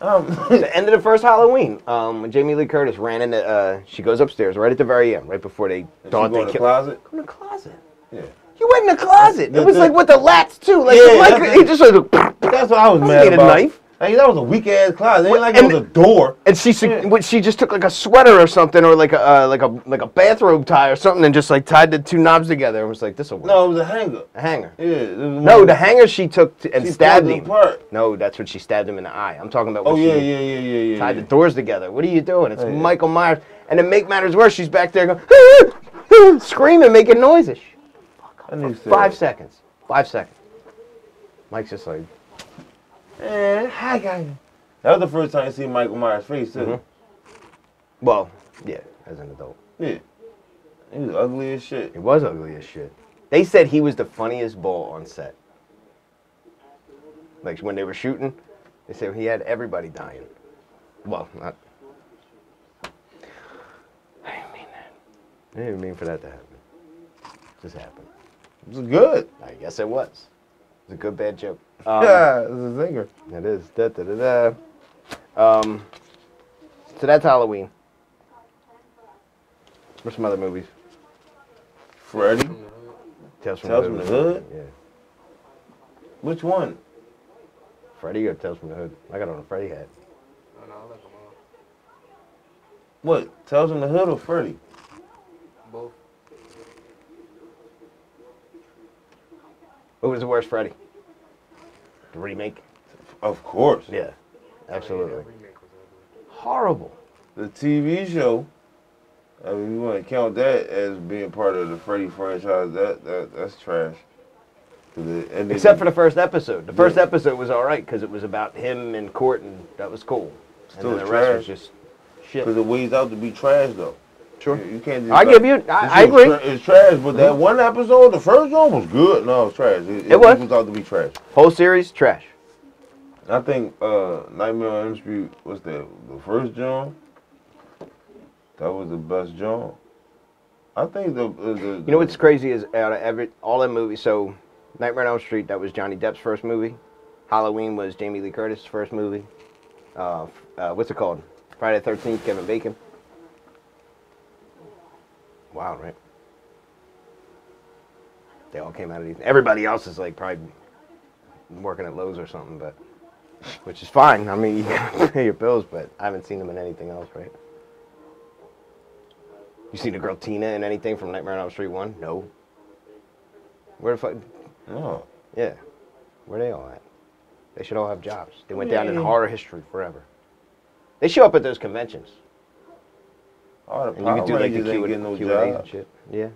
Um, the end of the first Halloween, um, Jamie Lee Curtis ran into, uh, she goes upstairs right at the very end, right before they Did she thought go they in the killed. closet. Go in the closet. Yeah. You went in the closet. The- It was like with the lats too. Like Yeah, the mic, that's- he just like, That's what I was I don't mad need a knife. Hey, that was a weak ass closet. It ain't like And- it was a door. And she Yeah. what- she just took like a sweater or something, or like a uh, like a like a bathrobe tie or something, and just like tied the two knobs together and was like, "This will work." No, it was a hanger. a hanger. Yeah. No, the hanger she took to, and she stabbed him. apart. No, that's when she stabbed him in the eye. I'm talking about Oh yeah, yeah, yeah, yeah, yeah. tied yeah. the doors together. What are you doing? It's yeah. Michael Myers. And to make matters worse, she's back there going, screaming, making noises. So. Five seconds. Five seconds. Mike's just like, Man, hi guys. That was the first time I see Michael Myers' face too. Mhm. well, yeah, as an adult. Yeah. He was ugly as shit. He was ugly as shit. They said he was the funniest bull on set. Like when they were shooting, they said he had everybody dying. Well, not. I didn't mean that. I didn't mean for that to happen. It just happened. It was good. I guess it was. It's a good bad joke. Um, yeah, it was a zinger. It is. Da, da, da, da. Um, so that's Halloween. What's some other movies? Freddy. Tales from Tales the from Hood. the Hood? Yeah. Which one? Freddy or Tales from the Hood? I got on a Freddy hat. Oh, no, I like them all. What? Tales from the Hood or Freddy? What was the worst Freddy? The remake? Of course. Yeah. Absolutely. Yeah, remake was. Horrible. The TV show. I mean, you want to count that as being part of the Freddy franchise? That that that's trash. it Except for the first episode. The first Yeah. episode was all right because it was about him in court and that was cool. Still and then the rest was trash. just shit. Because it weighs out to be trash though. Sure. You, you can't. I like- give you. I, I agree. tra- it's trash, but that one episode, the first one was good. No, it's trash. It, It was. equals out to be trash. Whole series trash. I think uh, Nightmare on Elm Street was the the first John. That was the best John. I think the, uh, the You know what's crazy is out of every all the movies. So, Nightmare on Elm Street that was Johnny Depp's first movie. Halloween was Jamie Lee Curtis' first movie. Uh, uh, what's it called? Friday the Thirteenth. Kevin Bacon. Wow, right? They all came out of these. Everybody else is like probably working at Lowe's or something, but which is fine. I mean, you gotta pay your bills, but I haven't seen them in anything else, right? You seen the girl Tina in anything from Nightmare on Elm Street One? No. Where the fuck? no. Yeah. Where they all at? They should all have jobs. They went down in horror history forever. They show up at those conventions, All the and you can do like the Rangers Q and no Q and A's and shit. Yeah.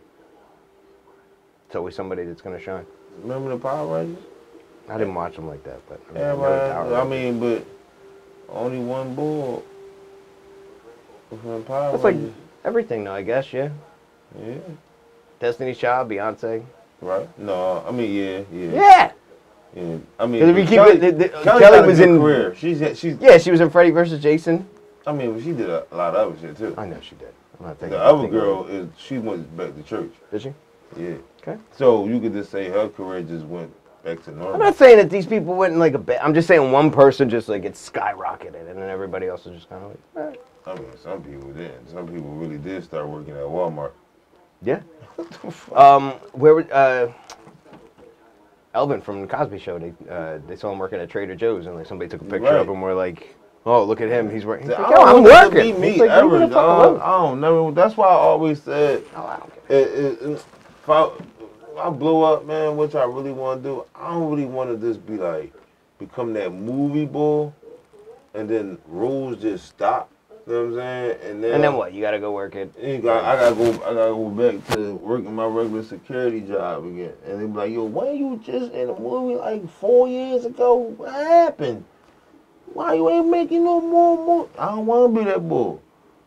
It's always somebody that's gonna shine. Remember the Power Rangers? I didn't watch them like that, but I mean, Yeah, the I mean, but only one bull. From Power That's like everything, though. I guess, yeah. Yeah. Destiny's Child, Beyonce. Right? No, I mean, yeah, yeah. Yeah. yeah. I mean, if you keep Kelly, it- the- the- Kelly, Kelly was in- career. She's she's. Yeah, she was in Freddy versus Jason. I mean, she did a lot of other shit too. I know she did. I'm not thinking. The other girl is she went back to church. Did she? Yeah. Okay. So you could just say her career just went back to normal. I'm not saying that these people went in like a bad. I'm just saying one person just like it skyrocketed, and then everybody else is just kind of like, eh. I mean, some people didn't. Some people really did start working at Walmart. yeah. Um, where would uh, Elvin from the Cosby Show? They uh, they saw him working at Trader Joe's, and like somebody took a picture Right. of him. We're like, oh, look at him, he's working. He's I like, don't Yo, I'm working. Be me He's like, ever. I don't. I don't never. That's why I always said Oh, I don't care. it, it, it- if I, I blow up, man, which I really want to do, I don't really want to just be like, become that movie bull, and then rules just stop. You know what I'm saying? And then, And then what? You gotta go work it. You got, I gotta go. I gotta go back to working my regular security job again. And they be like, "Yo, when you just in a movie like four years ago? What happened? Why you ain't making no more movies? I don't want to be that boy.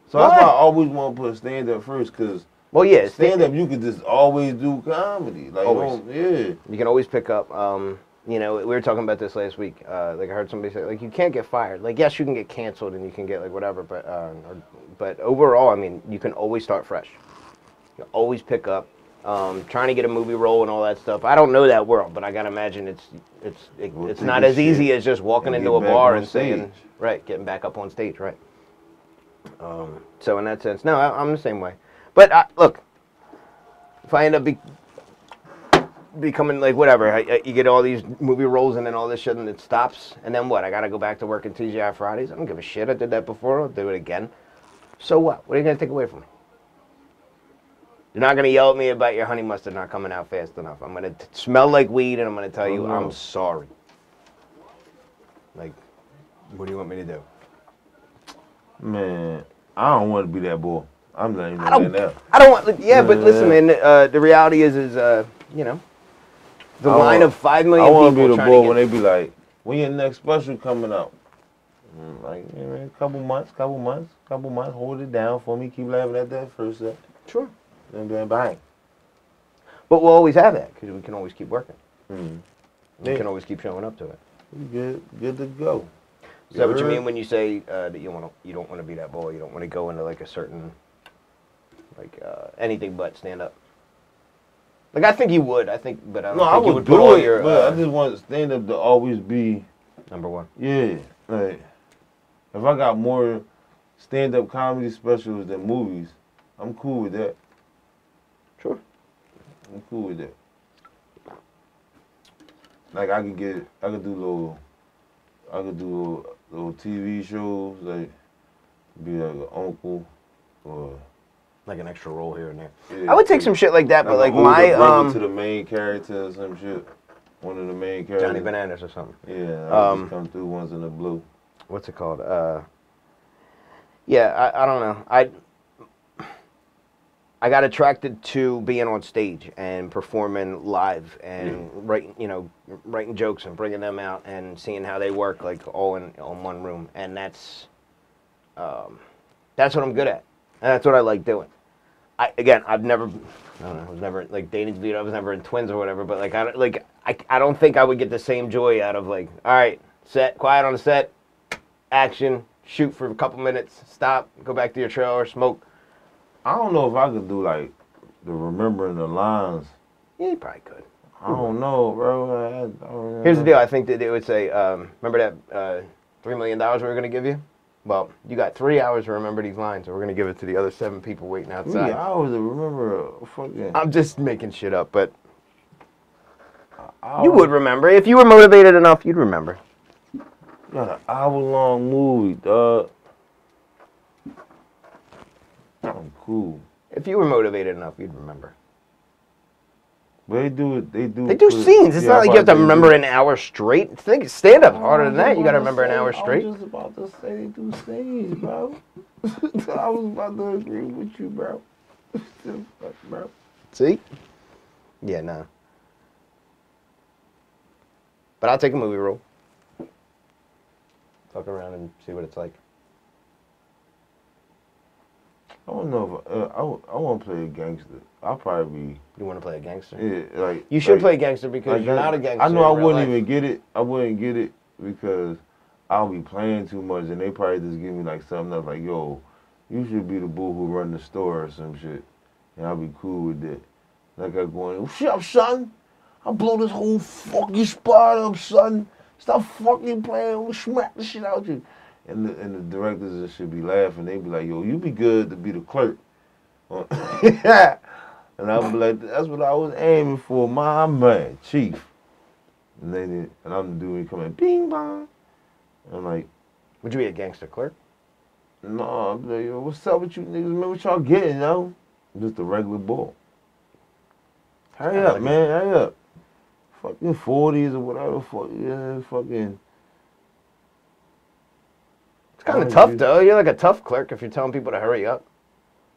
So that's why I always want to put stand up first, cause Well, yeah, stand up you could just always do comedy. Like, Always. don't- yeah. You can always pick up. Um, you know, we were talking about this last week. Uh, like I heard somebody say, like you can't get fired. Like yes, you can get canceled and you can get like whatever, but uh, or, but overall, I mean, you can always start fresh. You always pick up. Um, trying to get a movie role and all that stuff. I don't know that world, but I gotta imagine it's it's it, We'll it's not as easy as just walking into a bar and saying right, getting back up on stage, right. Um, so in that sense, no, I, I'm the same way. But I, look, if I end up be, becoming like whatever. I, I- you get all these movie roles and then all this shit and it stops. And then what? I gotta go back to working TGI Fridays. I don't give a shit. I did that before. I'll do it again. So what? What are you gonna take away from me? You're not gonna yell at me about your honey mustard not coming out fast enough. I'm gonna t- smell like weed and I'm gonna tell you Oh, no. I'm sorry. Like, what do you want me to do? Man, I don't want to be that boy. I'm not even I don't. that now. I don't want. Yeah, but listen, man. Uh, the reality is, is uh, you know, the I line want- of five million I want to be the boy when they be like, when your next special coming out? Mm, Like, yeah, man, couple months, couple months, couple months. Hold it down for me. Keep laughing at that first set. Sure. Then bang. But we'll always have that because we can always keep working. Mm. We Yeah. can always keep showing up to it. Good, good to go. Is that what you mean when you say uh, that you want to? You don't want to be that boy. You don't want to go into like a certain, like uh, anything but stand up. Like I think you would. I think, but I don't No, think I you would would put do all it, your but uh, I just want stand up to always be, number one. yeah, like, if I got more stand up comedy specials than movies, I'm cool with that. Sure. I'm cool with that. Like I could get, I could do little, I could do little, little TV shows, like be like an uncle, or Like an extra role here and there. yeah, I would take some shit like that, but like an older my brother um, to the main character or some shit. One of the main characters. Johnny Bananas or something. Yeah, I Um, just come through once in the blue. what's it called? Uh, yeah, I, I don't know. I I got attracted to being on stage and performing live and writing, you know, writing jokes and bringing them out and seeing how they work, like all in on one room. And that's um, that's what I'm good at, and that's what I like doing. I again, I've never, I don't know, I was never like Danny DeVito. I was never in twins or whatever. But like, I don't like, I, I don't think I would get the same joy out of like, all right, set, quiet on the set, action, shoot for a couple minutes, stop, go back to your trailer, smoke. I don't know if I could do like the remembering the lines. Yeah, you probably could. I don't know, bro. I, I don't Here's the deal. I think that they would say, um, remember that uh, three million dollars we were going to give you? Well, you got three hours to remember these lines, and we're going to give it to the other seven people waiting outside. Three hours to remember a fucking. I'm just making shit up, but you would remember if you were motivated enough. You'd remember. Got an hour long movie, dog. I'm cool. If you were motivated enough, you'd remember. But they do it. They do. They do put- scenes. It's yeah, not like you have to remember do- an hour straight. Think stand up harder than that. You got to I was remember an hour straight. I was just about to say they do scenes, bro. I was about to agree with you, bro. Fuck, bro. See? Yeah, no. But I'll take a movie role. Fuck around and see what it's like. I don't know if uh, I, I want to play a gangster. I'll probably be. You want to play a gangster? yeah, like You should like, play gangster because like you're not a gangster. I know I wouldn't life. even get it. I wouldn't get it because I'll be playing too much, and they probably just give me like something else, like yo, you should be the bull who run the store or some shit, and I'll be cool with that. Like I going, shut up, son. I'll blow this whole fucking spot up, son. Stop fucking playing. We'll smack the shit out you. And the, and the directors just should be laughing. They be like, yo, you be good to be the clerk. And I'll be like, that's what I was aiming for, my man, chief. And then and I'm the dude coming, bing bong. I'm like, Would you be a gangster clerk? no, I'm like, yo, what's up with you niggas, man? What y'all getting, yo? Just a regular ball. Hurry up, man, hurry up. Fucking 40s or whatever, fuck, yeah, fucking. It's kind of tough, though. You're like a tough clerk if you're telling people to hurry up.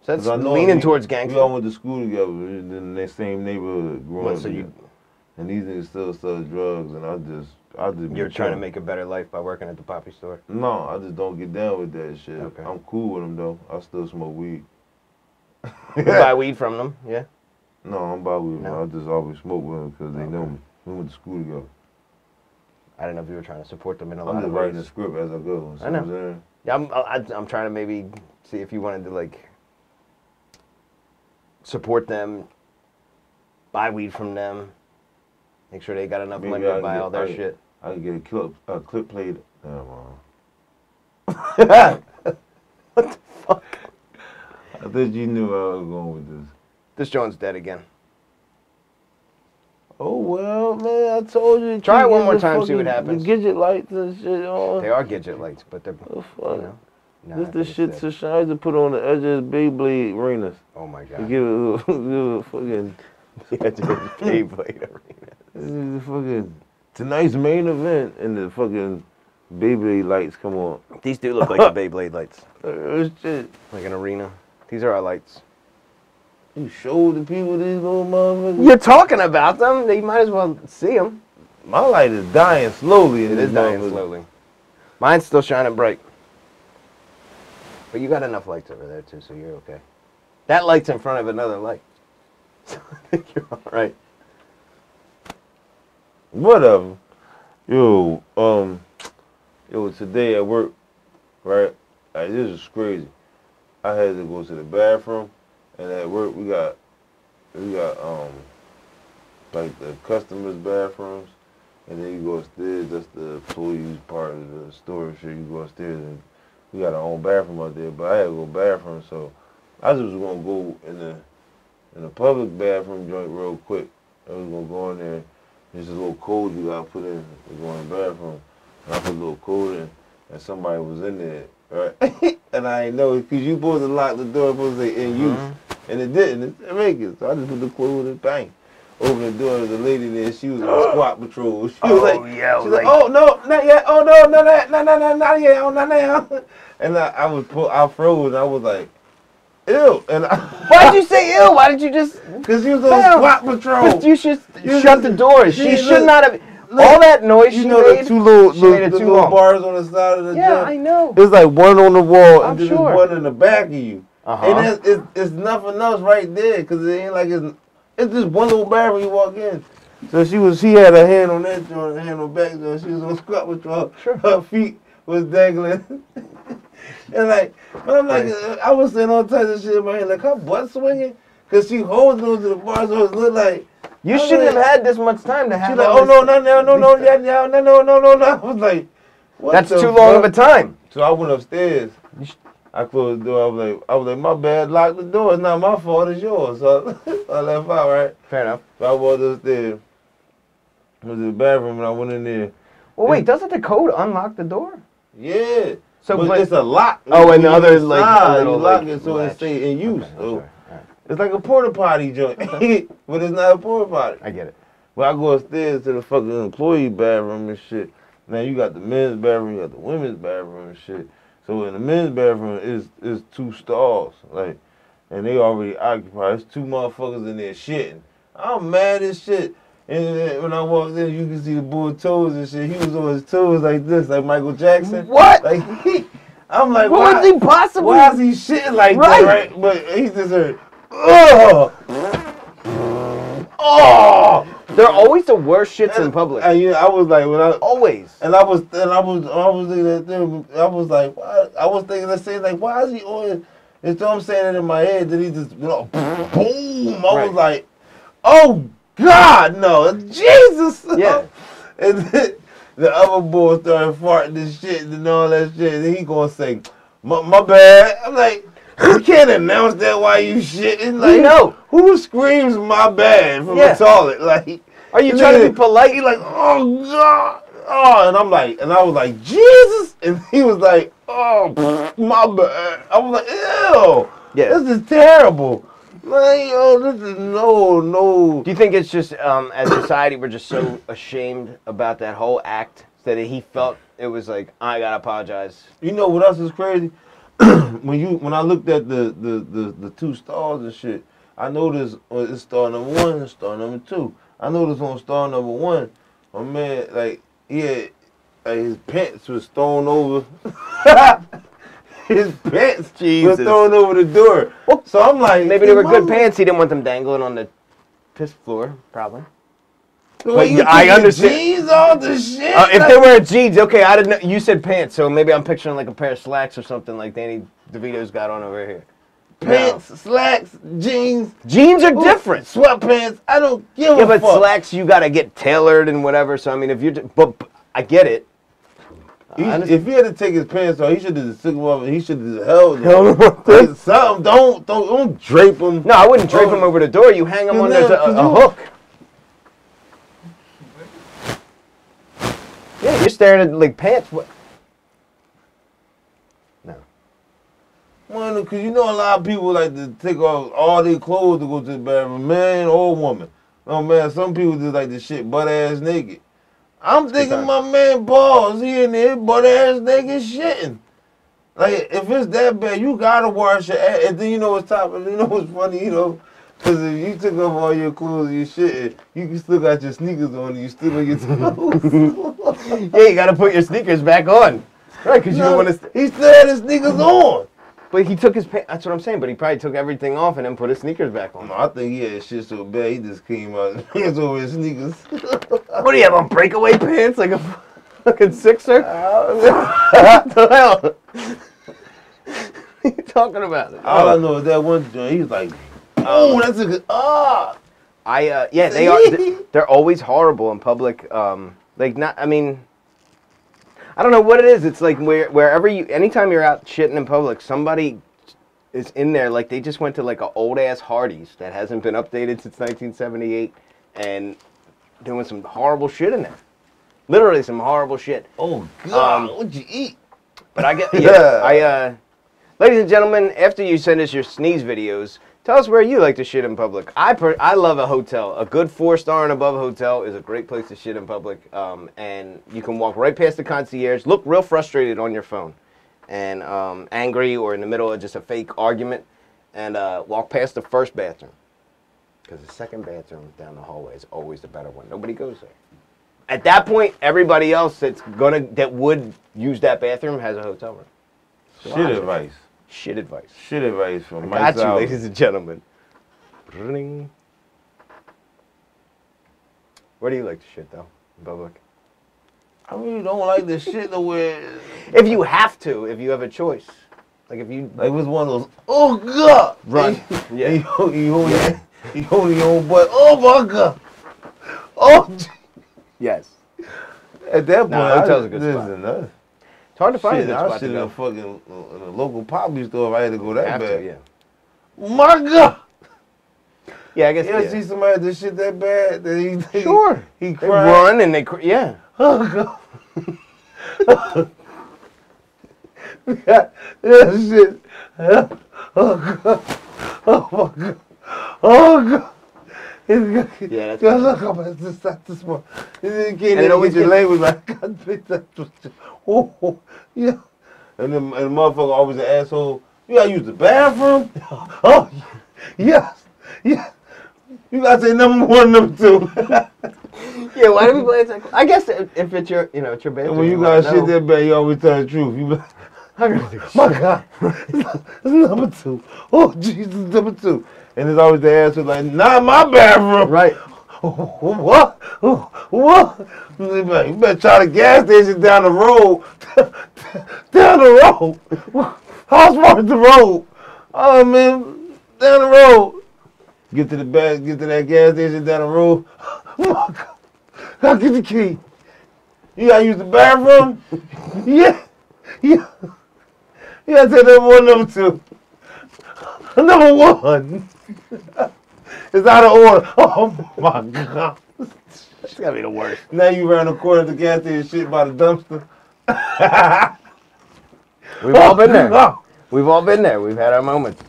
So that's know leaning we- towards We all gangster. went to school together in the same neighborhood growing What, up. so you. And these niggas still sell drugs, and I just, I just. you're trying to make a better life by working at the poppy store. No, I just don't get down with that shit. Okay. I'm cool with them though. I still smoke weed. You buy weed from them, yeah? No, I'm with them. No? I just always smoke with them because they know Okay. me. We went to school together. I don't know if you were trying to support them in a lot I'm of just writing the ways. script as I go. I what know. I'm saying? Yeah, I'm, I, I'm trying to maybe see if you wanted to like support them, buy weed from them, make sure they got enough Maybe money I to can buy get- all their I shit. I can get a clip, a clip played. Damn, man. What the fuck? I thought you knew where I was going with this. This joint's dead again. Oh well, man, I told you. Try it one more time, see what happens. The gadget lights and shit on. They are gadget lights, but they're. The You fuck? know, nah, this the shit. Tashana to put on the edge of Beyblade arenas. Oh my To god. give it a give it a fucking, Yeah, just Beyblade arena. this is the fucking tonight's main event, and the fucking Beyblade lights come on. These do look like the Beyblade lights, Uh, shit. like an arena. These are our lights. You showed the people these little motherfuckers. You're talking about them. They might as well see them. My light is dying slowly. It this dying slowly. Mine's still shining bright. But you got enough lights over there too, so you're okay. That light's in front of another light. So I think you're all right. Whatever. Yo, um, yo, today at work, right? Like, this is crazy. I had to go to the bathroom, and at work we got, we got um, like the customers' bathrooms, and then you go upstairs. That's the employees part of the store. and Shit, you go upstairs, and we got our own bathroom out there. But I had to go bathroom, so I just was gonna go in the in the public bathroom joint real quick. I was gonna go in there. There's a little code you gotta put in to go in the bathroom. And I put a little code in, and somebody was in there, right? and I ain't know because you supposed to lock the door, supposed to say in use, and it didn't. It didn't make it, so I just put the code in, bang. Open the door, there's a lady there. She was on squat patrol. She oh, was Oh, like, yeah, she's like, like- oh no, not yet. Oh no, not that, not not not not yet. Oh not now. And I, I was pull, I froze. And I was like, ew. And I, Why'd you say ill? Why did you just? Because she was on squat patrol. But you should You shut the doors. She she should look- not have. look, all that noise You she know made. the two little, she the, the too little bars on the side of the yeah, gym? I know. It's like one on the wall I'm and then sure. one in the back of you. Uh-huh. And it's, it's, it's nothing else right there because it ain't like it's, it's just one little bathroom you walk in. So she was, she had a hand on that joint, a hand on back joint. She was on squat patrol. Sure. Her feet was dangling. and like, but I'm like, uh, I was saying all types of shit in my head, like her butt swinging because she holding on to the bars, so it looked like. You shouldn't have had this much time to She's like, oh no, no, no, no, no, yeah, no, no, no, no, no. I was like, what That's too long of a time. So I went upstairs. You sh- I closed the door. I was like, I was like, my bad. Lock the door. It's not my fault. It's yours. So I left out right. Fair enough. So I walked upstairs. Went to the bathroom and I went in there. Well, wait, doesn't the code unlock the door? Yeah. So, but but- it's a lock. Oh, and the other, like, little, you lock like, it so it latch. stay in use. Okay, so right. it's like a porta potty joint, but it's not a porta potty. I get it. But I go upstairs to the fucking employee bathroom and shit. Now you got the men's bathroom, you got the women's bathroom and shit. So in the men's bathroom is is two stalls, like, and they already occupied. It's two motherfuckers in there shitting. I'm mad as shit. And when I walked in, you can see the boy toes and shit. He was on his toes like this, like Michael Jackson. What? Like he, I'm like, What why, he possibly? why is he shitting like Right. that, right? But he just heard, oh, oh. They're always the worst shits in public. And, you know, I was like, when I Always. and I was and I was I was thinking that thing, I was like, why? I was thinking the same like, why is he on? And so I'm saying it in my head. Then he just you know, boom. I Right. was like, oh God, no, Jesus. Yeah. and then the other boy started farting and shit and all that shit. And he gonna say, my, my bad. I'm like. You can't announce that while you shitting. Like, know. who screams "my bad" from Yeah. the toilet? Like, Are you trying to be polite? He like, oh god, oh, and I'm like, and I was like, Jesus, and he was like, oh, my bad. I was like, ew, Yeah. this is terrible. Man, yo, this is no, no. Do you think it's just um, as society we're just so ashamed about that whole act that he felt it was like I gotta apologize. You know what else is crazy? when you when I looked at the the the, the two stars and shit, I noticed uh, it's star number one and star number two. I noticed on star number one, my man like he had like his pants was thrown over. his pants was Jesus. thrown over the door. So I'm like, Maybe they were good pants. He didn't want them dangling on the piss floor, probably. But you I understand- Jeans off the shit. Uh, if they were jeans, okay, I didn't know. You said pants, so maybe I'm picturing like a pair of slacks or something like Danny DeVito's got on over here. pants, slacks, jeans, Jeans are different. sweatpants. I don't give Yeah, a but slacks you gotta get tailored and whatever. So I mean, if you're, but, but I get it. He- if he had to take his pants off, he should have just took them off he should have just held them. Held 'em like Something. Don't don't don't drape them. No, I wouldn't drape Oh. them over the door. You hang them on there's a, a hook. Staring at like pants. What? No. Man, cause you know a lot of people like to take off all their clothes to go to the bathroom, man or woman. No man, some people just like to shit butt ass naked. I'm thinking my man balls, he in there butt ass naked shitting. Like if it's that bad, you gotta wash your ass. And then you know what's top, and you know what's funny, you know. Cause if you took off all your clothes and you shitting, you still got your sneakers on and you still on your toes. Yeah, you gotta put your sneakers back on. Right, because you don't want to. he still had his sneakers on. But he took his pants. That's what I'm saying. But he probably took everything off and then put his sneakers back on. No, I think he had shit so bad he just came out and hands over his sneakers. What do you have on breakaway pants like a fucking sixer? what the hell? what are you talking about? All I know is that one joint, he was like, oh, that's a good, ah. I uh, yeah, they are. They're always horrible in public. Um, like not. I mean, I don't know what it is. It's like where wherever you, anytime you're out shitting in public, somebody is in there. Like they just went to like a old ass Hardee's that hasn't been updated since 1978, and doing some horrible shit in there. Literally some horrible shit. Oh, God, Um, what'd you eat? But I get yeah. I uh, ladies and gentlemen, after you send us your sneeze videos, tell us where you like to shit in public. I per- I love a hotel. A good four star and above hotel is a great place to shit in public. Um, and you can walk right past the concierge, look real frustrated on your phone, and um, angry or in the middle of just a fake argument, and uh, walk past the first bathroom. Because the second bathroom down the hallway is always the better one. Nobody goes there. At that point, everybody else that's gonna that would use that bathroom has a hotel room. Shit advice. Shit advice. Shit advice from I Mike got you, ladies and gentlemen. Ring. Where do you like to shit though, in public? I really don't like the shit the way, If you have to, if you have a choice, like if you like, was one of those, oh, God. Run. Yeah. You, hold- you, hold your, you hold your own butt. Oh, my God. Oh, yes, At that point, Nah, I hotel's a good this spot. It's hard to find Shit, a good I spot shit uh, to in a fucking in a local poppy store if I had to go that Have bad. to, yeah. My God. Yeah, I guess. You ever yeah. see somebody that shit that bad that he, he Sure. he They run and they, cr- yeah. Oh God. yeah, yeah, shit. Oh God. Oh my God. Oh God. It's good. Yeah, that's Yeah, look, I'm at this, this one. It always your language right. God, that's what oh, oh, yeah. And then and the motherfucker always an asshole. You gotta use the bathroom? Oh, yes, yes. You gotta say number one, number two. Yeah, why do we play it? like- I guess if it's your, you know, it's your bathroom. And when you got shit that bad, you always tell the truth. You be like, I gotta take a shit. my God, it's number two. Oh, Jesus, number two. And it's always the answer like, not my bathroom. Right. What? What? You better try the gas station down the road. down the road. How far is the road? Oh, man, down the road. Get to the back, get to that gas station down the road. I'll get the key. You gotta use the bathroom? yeah. Yeah. You gotta take number one, number two. Number one. It's out of order. Oh my god. It's gotta be the worst. Now you around the corner of the gas station shit by the dumpster. We've all been there. Oh, We've all been there. We've had our moments.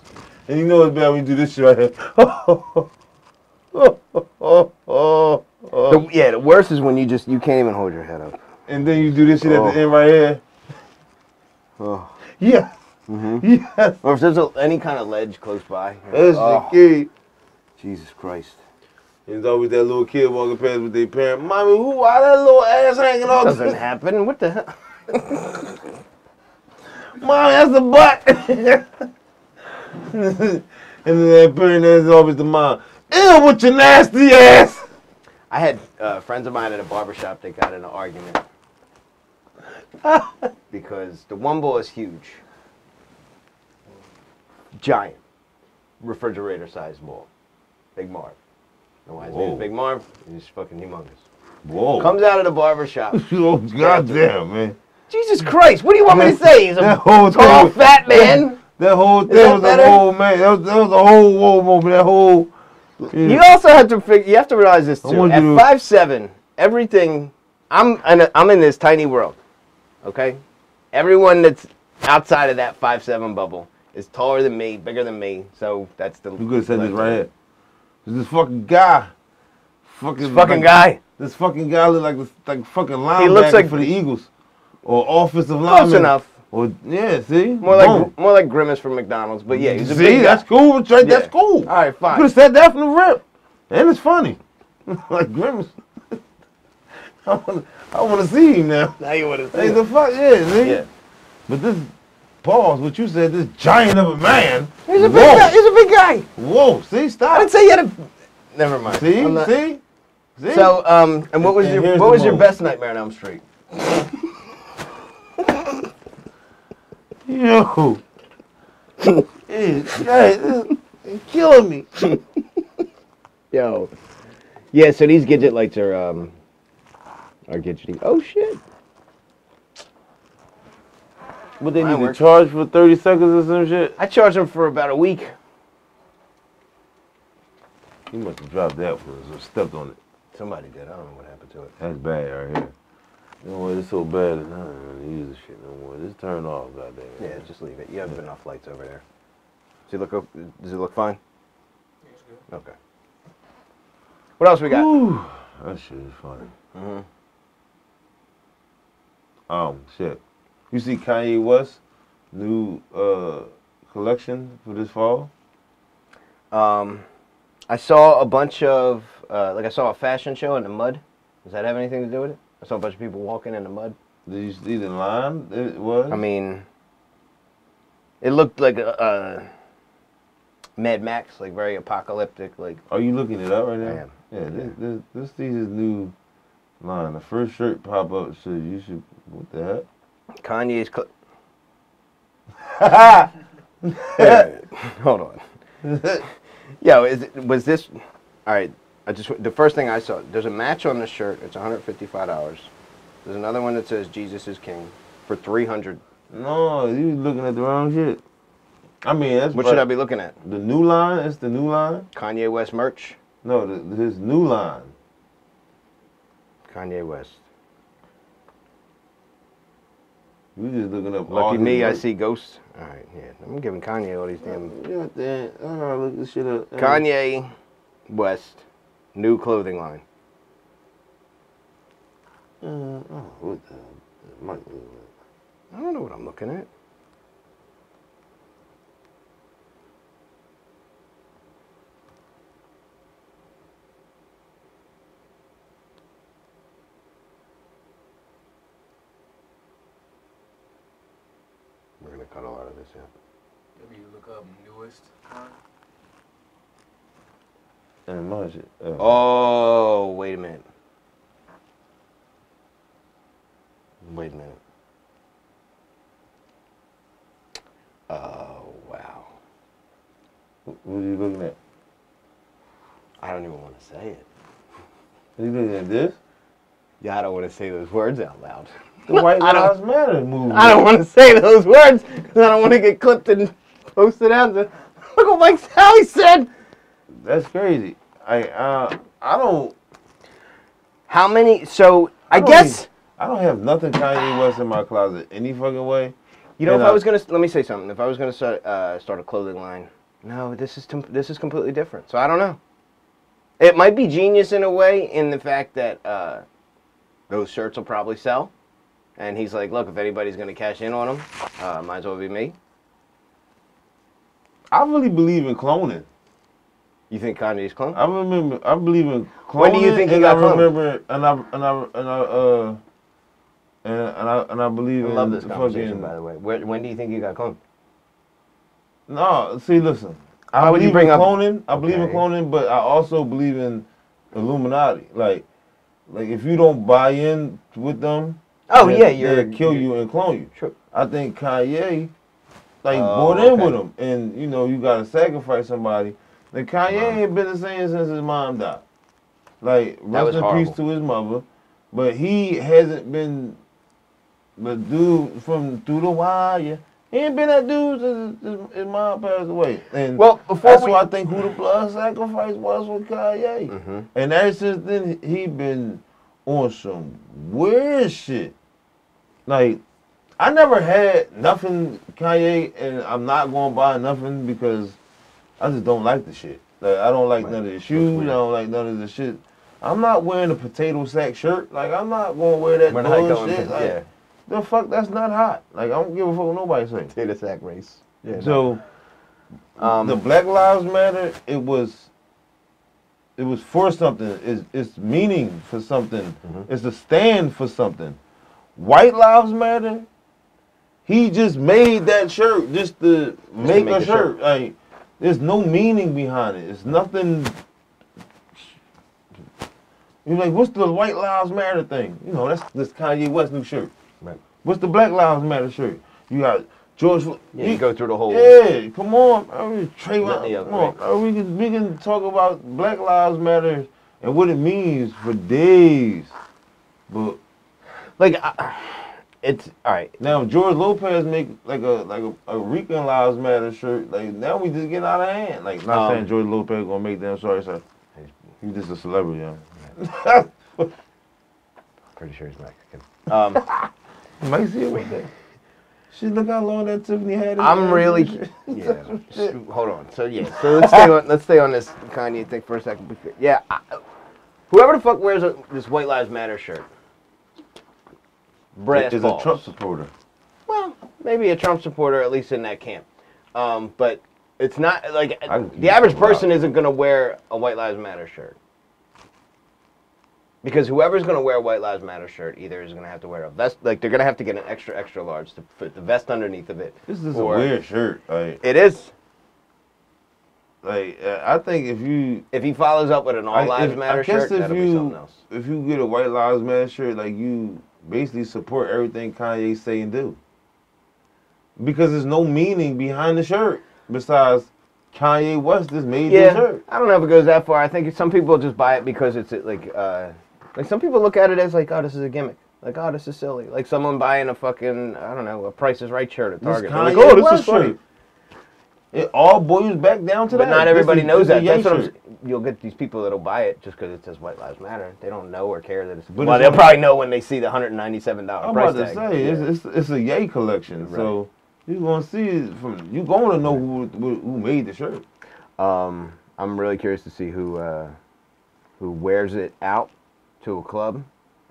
And you know it's bad when you do this shit right here. Oh, oh, oh, oh, oh. The, yeah, the worst is when you just you can't even hold your head up. And then you do this shit Oh. at the end right here. Oh. Yeah. Mm-hmm. Yes. Or if there's a, any kind of ledge close by. That's oh, the key. Jesus Christ. And There's always that little kid walking past with their parent. Mommy, who, why that little ass hanging off? Doesn't happen. What the hell? Mom, that's the butt. and then that parent there's always the mom. Ew, with your nasty ass. I had uh, friends of mine at a barbershop that got in an argument because the one boy is huge, giant, refrigerator sized ball, Big Marv. No, his name Whoa. is Big Marv? He's fucking humongous. Whoa. Comes out of the barbershop. oh, goddamn, man. Jesus Christ! What do you want me to say? He's That a whole tall, thing- fat man. That whole thing that was better? a whole man. That was, that was a whole whoa moment. That whole. You also have to figure. You have to realize this too. At you to- five seven, everything I'm in I'm in this tiny world. Okay, everyone that's outside of that five seven bubble is taller than me, bigger than me. So that's the You could have said this right here. This fucking guy. Fucking, This fucking like- guy. This fucking guy look like this like fucking linebacker He looks like- for the Eagles. Or offensive lineman. Close enough. Or yeah, see? More like Boom. more like Grimace from McDonald's, but yeah, he's a see, big guy. that's cool. Right, That's Yeah. cool. All right, fine. could have said that from the rip. And it's funny. like Grimace. I want to see him now. Now you want to Hey, the fuck, yeah, see? Yeah. But this, pause, what you said, this giant of a man. He's a big whoa, guy. He's a big guy. Whoa, see, stop. I didn't say you had a. Never mind. See, not- see? See? So, um, and what was And your what was your best nightmare on Elm Street? Yo. hey, guys, this is killing me. Yo. Yeah, so these Gidget lights are um are Gidgety. Oh shit. What they Mine need to charge for 30 seconds or some shit? I charged them for about a week. He must have dropped that for us or stepped on it. Somebody did. I don't know what happened to it. That's bad right here. You know what? It's so bad I don't really use this shit no more. Just turn off, goddamn. Yeah, just leave it. You have enough lights over there. Does it look o- does it look fine? Okay. What else we got? Whew, that shit is funny. hmm Um, shit. You see Kanye West new uh collection for this fall? Um, I saw a bunch of uh, like I saw a fashion show in the mud. Does that have anything to do with it? I saw a bunch of people walking in the mud. Did you see the line it was? I mean, it looked like a, a Mad Max, like very apocalyptic. Like Are you looking it up right now? I am. Yeah, this, this, this see his new line. The first shirt pop up should you should what the Kanye's. Cl- Hold on. Yo, is it, was this? All right. I just the first thing I saw. There's a match on the shirt. It's 155 dollars. There's another one that says Jesus is King for 300. no, you looking at the wrong shit. I mean, that's What should I be looking at? The new line. It's the new line. Kanye West merch. No, the, his new line. Kanye West. You just looking up. Lucky me, I see ghosts. All right, yeah. I'm giving Kanye all these damn. Yeah, damn. I gotta look this shit up. Kanye West, new clothing line. Uh, oh, what the? I don't know what I'm looking at. We're gonna cut a lot of this out. Maybe you look up newest line. And my shit. Uh, Oh, wait a minute. Wait a minute. Oh, wow. What what are you looking at? I don't even want to say it. Are you looking at this? Yeah, I don't want to say those words out loud. The White I don't- Lives Matter movement. I don't want to say those words because I don't want to get clipped and posted out. Look what Mike Salvi said. That's crazy. I uh, I don't. How many? So I, don't guess even- I don't have nothing Kanye West in my closet any fucking way. you know and if I I- was gonna let me say something. If I was gonna start uh, start a clothing line, no, this is this is completely different. So I don't know. It might be genius in a way in the fact that uh, those shirts will probably sell, and he's like, look, if anybody's gonna cash in on him, uh, might as well be me. I really believe in cloning. You think Kanye's clone? I remember. I believe in cloning. When do you think he got I cloned? remember, and I and I and I uh, and, and I and I believe I in love this fucking. conversation, by the way. Where, when do you think you got cloned? No, see, listen. I you believe bring in up- cloning. I believe in cloning, but I also believe in Illuminati. Like, like if you don't buy in with them, Oh they'll- yeah, you're kill you and clone you. Sure. I think Kanye, like, Oh, bought in okay. with him, and you know you gotta sacrifice somebody. Like Kanye Wow. ain't been the same since his mom died. Like, That rest in horrible. peace to his mother, but he hasn't been the dude from through the wire. He ain't been that dude since his, his mom passed away. And Well, before that's we- why I think who the blood sacrifice was with Kanye. hmm And ever since then, he been on some weird shit. Like, I never had nothing Kanye, and I'm not gonna buy nothing because I just don't like the shit. Like, I don't like Right. none of the shoes. I don't like none of the shit. I'm not wearing a potato sack shirt. Like, I'm not gonna wear that bullshit. to, Like, yeah. the fuck, that's not hot. Like, I don't give a fuck what nobody say. Potato sack race. Yeah. So, um, the Black Lives Matter, it was, it was for something. It's, it's meaning for something. Mhm. It's a stand for something. White Lives Matter. He just made that shirt just to make, make a a shirt. Like, there's no meaning behind it. It's nothing. You're like, what's the White Lives Matter thing? You know, that's this Kanye West new shirt. Right. What's the Black Lives Matter shirt? You got George. Yeah, you go through the whole. yeah, come on. I mean, Litany come on. Uh, We can we can talk about Black Lives Matter and what it means for days. But Like, I, it's all right. now if George Lopez make like a like a, a Rican Lives Matter shirt, like now we just get out of hand. Like not Um, saying George Lopez gonna make them. Sorry, sir. He's just a celebrity. Yeah. Pretty sure he's Mexican. Um, You might see it one day. Shit, look how long that Tiffany had. in I'm really yeah. Hold on. So yeah. So let's stay on let's stay on this Kanye thing for a second. because- Yeah. I, whoever the fuck wears a, this White Lives Matter shirt, brass is a. Trump supporter. Well, maybe a Trump supporter, at least in that camp. Um, but it's not like the average person isn't gonna wear a White Lives Matter shirt. Because whoever's gonna wear a White Lives Matter shirt either is gonna have to wear a vest, like they're gonna have to get an extra extra large to put the vest underneath of it. This is Or- a weird shirt. Like, It is. like uh, I think if you If he follows up with an All I- Lives if- Matter I guess shirt, if that'll you, be something else. If you get a White Lives Matter shirt, like you basically support everything Kanye say and do. Because there's no meaning behind the shirt besides Kanye West just made Yeah, shirt. I don't know if it goes that far. I think some people just buy it because it's like, uh, like some people look at it as like, oh, this is a gimmick. Like, oh, this is silly. Like someone buying a fucking, I don't know, a Price is Right shirt at Target. They're like, oh, this West is funny. shirt. It all boils back down to But that. not everybody is- knows that. That's what I'm. You'll get these people that'll buy it just because it says White Lives Matter. They don't know or care that it's. But well, it's they'll probably know when they see the hundred and ninety-seven dollar I'm price about to say Yeah. it's, it's it's a Yay collection, so you're gonna see it from you're going to know who who who made the shirt. Um, I'm really curious to see who uh, who wears it out to a club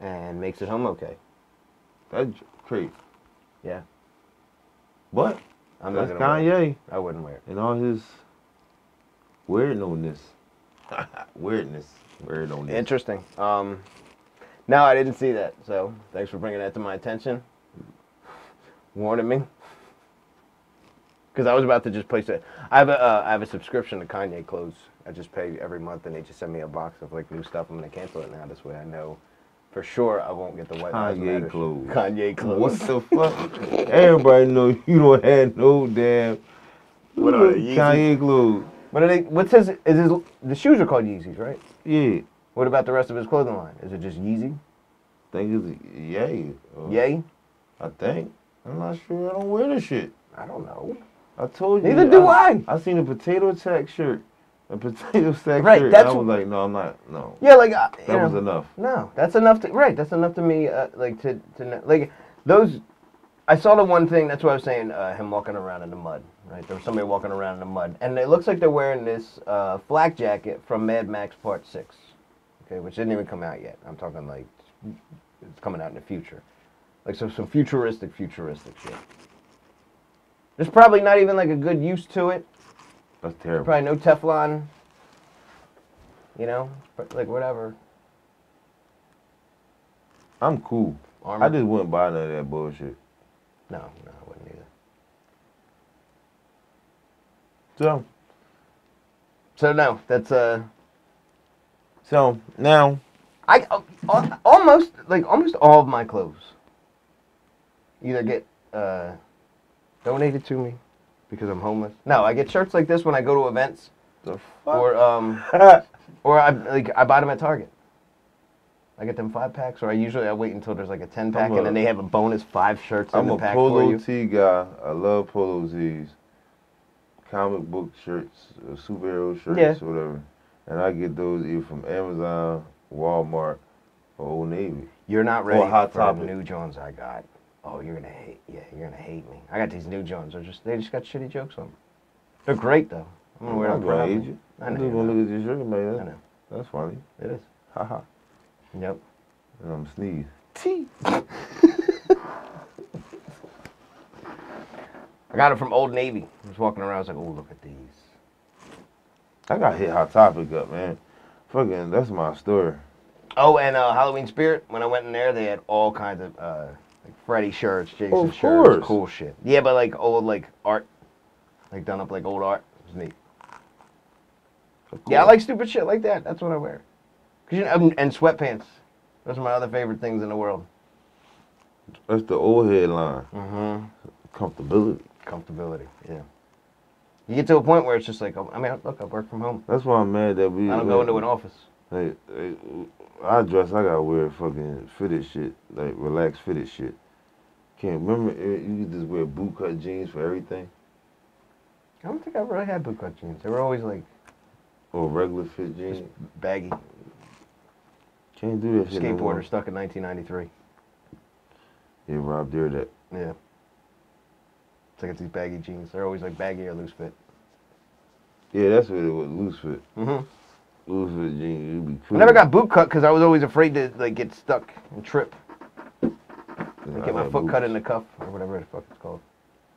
and makes it home okay. That's crazy. Yeah, But I'm not that's gonna. Wear it. Kanye I wouldn't wear it. and all his weirdness. weirdness. Weirdness. Interesting. Um, no, I didn't see that. So thanks for bringing that to my attention. Warning me. Because I was about to just place it. I have a uh, I have a subscription to Kanye clothes. I just pay every month, and they just send me a box of like new stuff. I'm gonna cancel it now. This way, I know for sure I won't get the white Lives Kanye Matter- clothes. Kanye clothes. What the fuck? Everybody know you don't have no damn What are they, Yeezys? Kanye clothes. What are they? What's his? Is his the shoes are called Yeezys, right? Yeah. What about the rest of his clothing line? Is it just Yeezy? I think it's yay. or- Yay? I think. I'm not sure. I don't wear this shit. I don't know. I told you. Neither do I. I seen a potato sack shirt. A potato sack Right, shirt. that's I was like, no, I'm not. No. Yeah, like uh, That was know. enough. No, that's enough to right. That's enough to me. Uh, like to to know, like those. I saw the one thing. That's what I was saying. Uh, him walking around in the mud. Right, there was somebody walking around in the mud, and it looks like they're wearing this uh, flak jacket from Mad Max Part Six. Okay, which didn't even come out yet. I'm talking like it's coming out in the future, like some some futuristic futuristic shit. There's probably not even like a good use to it. That's terrible. Probably no Teflon. You know, like whatever. I'm cool. Armor. I just wouldn't buy none of that bullshit. No, no, I wouldn't either. So, So no, that's uh, so now, I uh, almost like almost all of my clothes either get uh donated to me because I'm homeless. No, I get shirts like this when I go to events, the fuck? or um, or I like I buy them at Target. I get them five packs, or I usually I wait until there's like a ten pack, I'm and then they have a bonus five shirts in I'm the a pack for polo you. tee guy. I love polo tees, comic book shirts, uh, superhero shirts, Yeah. whatever. And I get those either from Amazon, Walmart, or Old Navy. You're not ready Hot for Topic. the new Jones I got. Oh, you're gonna hate. Yeah, you're gonna hate me. I got these new Jones. They're just they just got shitty jokes on them. They're great though. I'm gonna wear I'm them gonna age you. I I'm just gonna look at your shirt, man. I know. that's funny. It is. Haha. Yep. And I'm sneeze. T. I got it from Old Navy. I was walking around. I was like, oh, look at these. I got hit Hot Topic up, man. Fucking, that's my story. Oh, and uh, Halloween Spirit. When I went in there, they had all kinds of uh, like Freddy shirts, Jason Of shirts, course. cool shit. Yeah, but like old like art, like done up like old art. It's neat. Yeah, I like stupid shit like that. That's what I wear. 'Cause you know, and- and sweatpants. Those are my other favorite things in the world. That's the old headline. Mm-hmm. Comfortability. Comfortability. Yeah. You get to a point where it's just like, oh, I mean, look, I work from home. That's why I'm mad that we. I don't go into an office. Like, like, I dress, I gotta wear fucking fitted shit, like relaxed fitted shit. Can't remember, you could just wear bootcut jeans for everything, I don't think I ever really had bootcut jeans. They were always like or regular fit jeans. baggy. Can't do that shit. no. Skateboarder stuck in 1993. Yeah, Rob Deere that. Yeah. It's like it's these baggy jeans. They're always like baggy or loose fit. Yeah, that's what it was, loose fit. Mm-hmm. Loose fit jeans, you'd be I never got boot cut because I was always afraid to like get stuck and trip. I get my foot cut in the cuff or whatever the fuck it's called.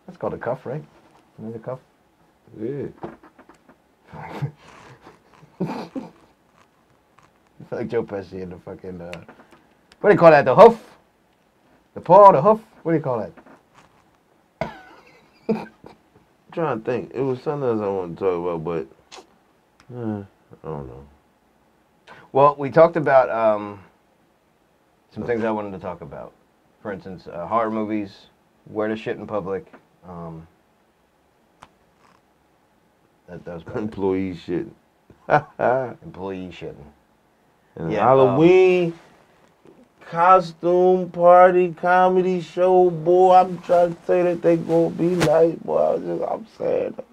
That's called a cuff, right? Isn't it a cuff? Yeah. It's like Joe Pesci in the fucking uh, what do you call that? The hoof? The paw, the hoof? What do you call that? I'm trying to think. It was something else I wanted to talk about, but uh, I don't know. Well, we talked about um, some things I wanted to talk about. For instance, uh, horror movies, where to shit in public. Um, that, that was about it. Employee shit. and employee shitting. Yeah, Halloween costume party comedy show, boy. I'm trying to say that they gonna be nice, boy. I'm, just, I'm sad.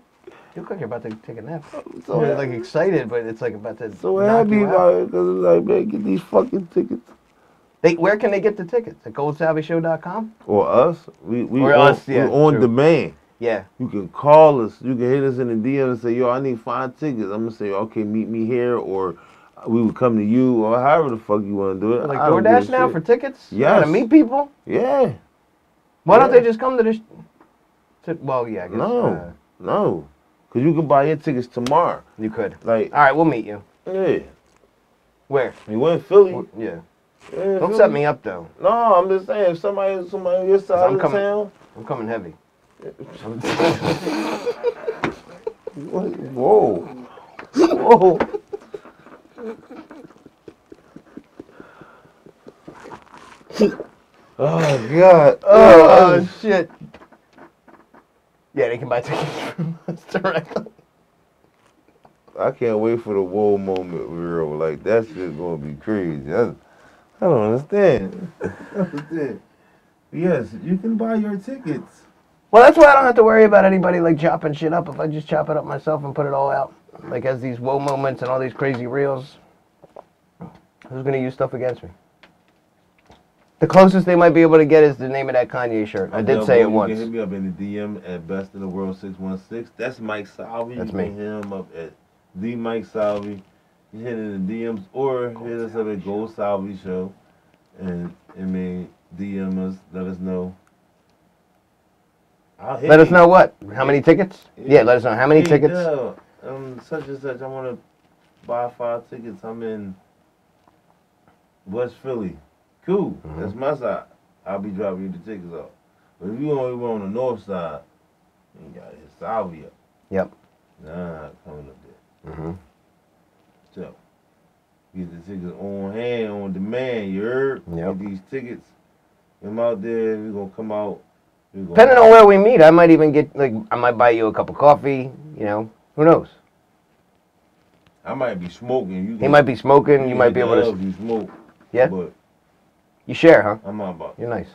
You look like you're about to take a nap. I'm so you're like excited, but it's like about to so happy about it because it's like, man, get these fucking tickets. They, where can they get the tickets? At goldsalvishow.com? Or us, we we Or on, us, yeah, we on true. demand. Yeah. You can call us. You can hit us in the DM and say, "Yo, I need five tickets." I'm gonna say, "Okay, meet me here," or we would come to you, or however the fuck you want to do it. Like DoorDash now shit. for tickets? You wanna meet people? yeah. Why don't they just come to this? To, well, yeah, I guess. No. uh, No, cause you can buy your tickets tomorrow. you could. Like, All right, we'll meet you. yeah, Where? you in Philly? Yeah. Yeah, Don't set me up though. No, I'm just saying, if somebody, somebody on your side I'm of coming. town. I'm coming heavy. What? Whoa, whoa. oh God. Oh, Oh, shit. Yeah, they can buy tickets from us directly. I can't wait for the whoa moment, real. Like that's just gonna be crazy. I, I don't understand. I don't understand. Yes, you can buy your tickets. Well, that's why I don't have to worry about anybody like chopping shit up if I just chop it up myself and put it all out. Like as these woe moments and all these crazy reels. Who's gonna use stuff against me? The closest they might be able to get is the name of that Kanye shirt. I did Yeah, say it you once. can hit me up in the DM at Best in the World six one six. That's Mike Salvi. That's you me. hit him up at the Mike Salvi. You hit in the DMs or hit us up at Gold Salvi Show, and I mean DM us. Let us know. I'll hit Let us you. know what? How many tickets? Yeah. Yeah, let us know how many Hey, tickets. Dell, um, such and such. I want to buy five tickets. I'm in West Philly. Cool. Mhm. That's my side. I'll be dropping you the tickets off. But if you only on the north side, you got to hit Salvia. Yep. Nah, coming up there. hmm So, get the tickets on hand, on demand. You heard? Yep. Get these tickets. I'm out there. We're gonna come out. Gonna- Depending on where we meet, I might even get like I might buy you a cup of coffee. You know, who knows? I might be smoking. You He might be smoking. You might be able to. You smoke. Yeah. But You share, huh? I'm not about. You're nice.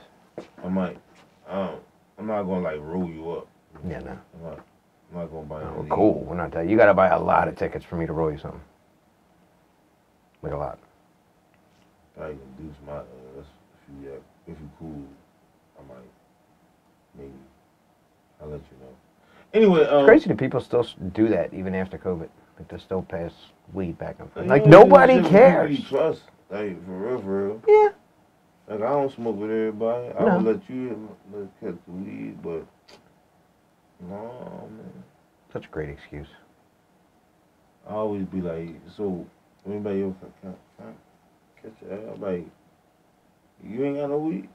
I might. Um, I'm not gonna like roll you up. Yeah, no. I'm not. I'm not gonna buy Oh, any. cool. We're not that. You got to buy a lot of tickets for me to roll you something. Like a lot. I can do my uh, that's if you yeah, if you cool, I might maybe I'll let you know. Anyway, um, It's crazy that people still do that even after COVID. Like they still pass weed back and forth. you Like know, nobody shit with people cares. Trust, like for real, for real. Yeah. Like I don't smoke with everybody. I No. would let you let catch the weed, but no man. Such a great excuse. I always be like, so anybody else can, can, can catch? I'm like, you ain't got no weed.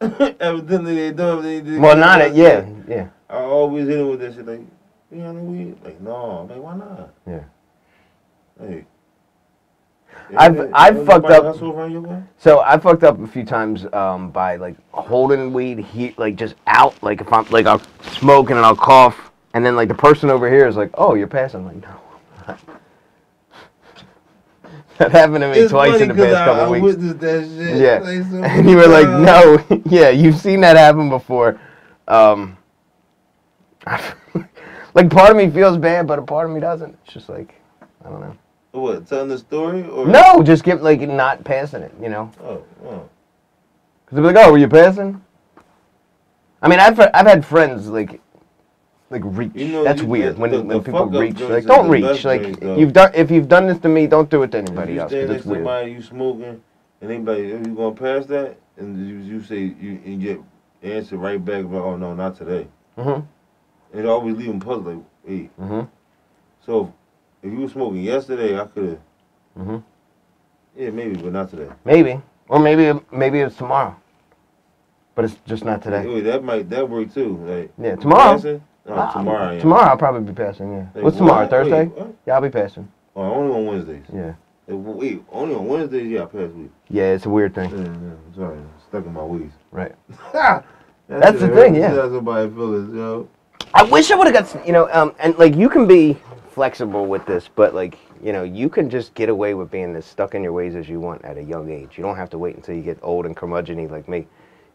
Evidently they don't. They, they, Well, not it. Yeah, yeah. I always hit it with that shit like, you got no weed? Like, no. I'm like, why not? Yeah. Hey. I've- I've fucked up- hustle around your way? So I fucked up a few times um, by like holding weed heat like just out. Like if I'm like I'll smoke and I'll cough, and then like the person over here is like, "Oh, you're passing." I'm like, no. That happened to me It's twice in the past I, couple I weeks. Yeah. like, and you were like, no, yeah, you've seen that happen before. Um, like part of me feels bad, but a part of me doesn't. It's just like, I don't know. What, telling the story? or No, just give like not passing it, you know? Oh, oh. Cause they'll be like, oh, were you passing? I mean, I've I've had friends like like reach. You know, That's you weird when the- when the people reach. Like, don't reach. Like you've done if you've done this to me, don't do it to If anybody you else. 'cause next to weird. somebody, you smoking, and anybody, if you going past that, and you, you say, you and get answer right back, but oh no, not today. Mhm. It always leave them puzzled, like, hey. Mhm. So, if you were smoking yesterday, I could have, Mhm. yeah, maybe, but not today. Maybe, or maybe maybe it's tomorrow. But it's just not today. Wait, that might, that work too. Like, Yeah, tomorrow. passing? No, Ah, tomorrow. Am. Tomorrow I'll probably be passing. Yeah. Like, What's tomorrow? Thursday. Wait? Yeah, I'll be passing. Oh, only on Wednesdays. Yeah. Like, wait, only on Wednesdays? Yeah, I pass week. Yeah, it's a weird thing. Yeah, yeah, sorry, stuck in my ways. Right. That's, That's the thing, yeah. That's somebody feelings, yo. I wish I would have got, you know, um, and like you can be flexible with this, but like, you know, you can just get away with being as stuck in your ways as you want at a young age. You don't have to wait until you get old and curmudgeony like me.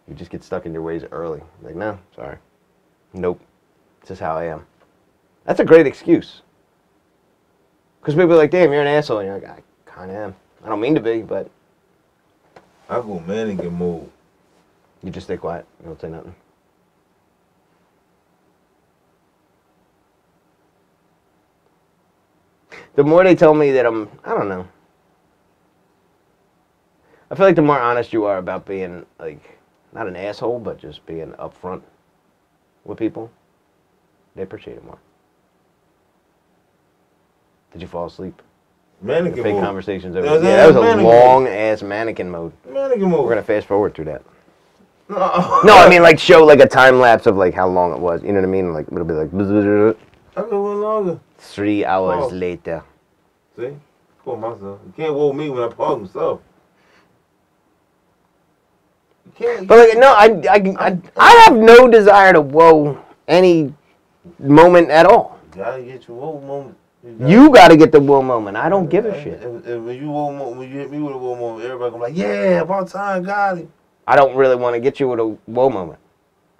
You just get stuck in your ways early. Like, no, sorry. Nope. This is how I am. That's a great excuse. Because people are like, damn, you're an asshole. And you're like, I kind of am. I don't mean to be, but I go Mannequin mode. you just stay quiet. You don't say nothing. The more they tell me that I'm, I don't know. I feel like the more honest you are about being like not an asshole, but just being upfront with people, they appreciate it more. Did you fall asleep? The Mannequin fake mode. conversations over. That Yeah, that was a long ass mannequin mode. Mannequin mode. We're gonna fast forward through that. No, No, I mean like show like a time lapse of like how long it was. You know what I mean? Like it'll be like I longer. three hours Oh. later. See? Call myself. You can't hold me when I pause myself. You can't. But like no, I, I, I, I have no desire to whoa any moment at all. You gotta get your whoa moment. gotta- You got to get the whoa moment. I don't give a shit. If, if, when you moment, when you hit me with a whoa moment, everybody gonna be like, yeah, about time, got it. I don't really want to get you with a whoa moment.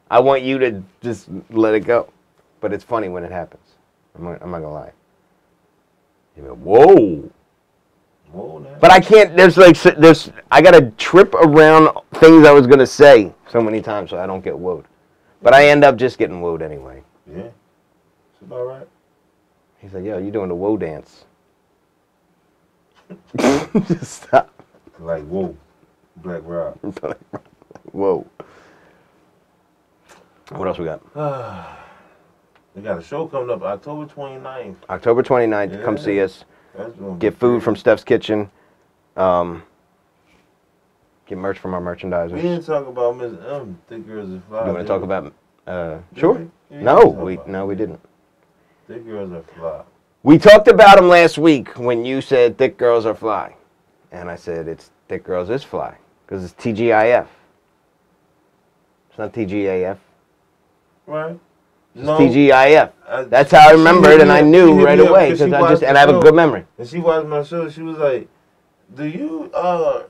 I want you to just let it go. But it's funny when it happens. I'm not, I'm not gonna lie. You whoa. Whoa, now. But I can't. There's like there's. I gotta trip around things I was gonna say so many times so I don't get woed. But I end up just getting woed anyway. Yeah, it's about right. He's like, "Yo, you doing the woe dance?" just stop. Like, whoa, Black Rock. Whoa. What else we got? we got a show coming up October 29th. October 29th. Come see us. That's gonna be Get food from Steph's Kitchen. Um, get merch from our merchandise. We merchandisers. didn't talk about Miss M. Thick girls are fly. You want to talk about? Uh, sure. we? No, we no we didn't. Thick girls are fly. We talked about him last week when you said thick girls are fly. And I said it's thick girls is fly because it's TGIF. It's not TGAF. Right? It's TGIF. I- That's how I remembered hit and I knew right away because I just and I have a good memory. And she watched my show. She was like, "Do you uh,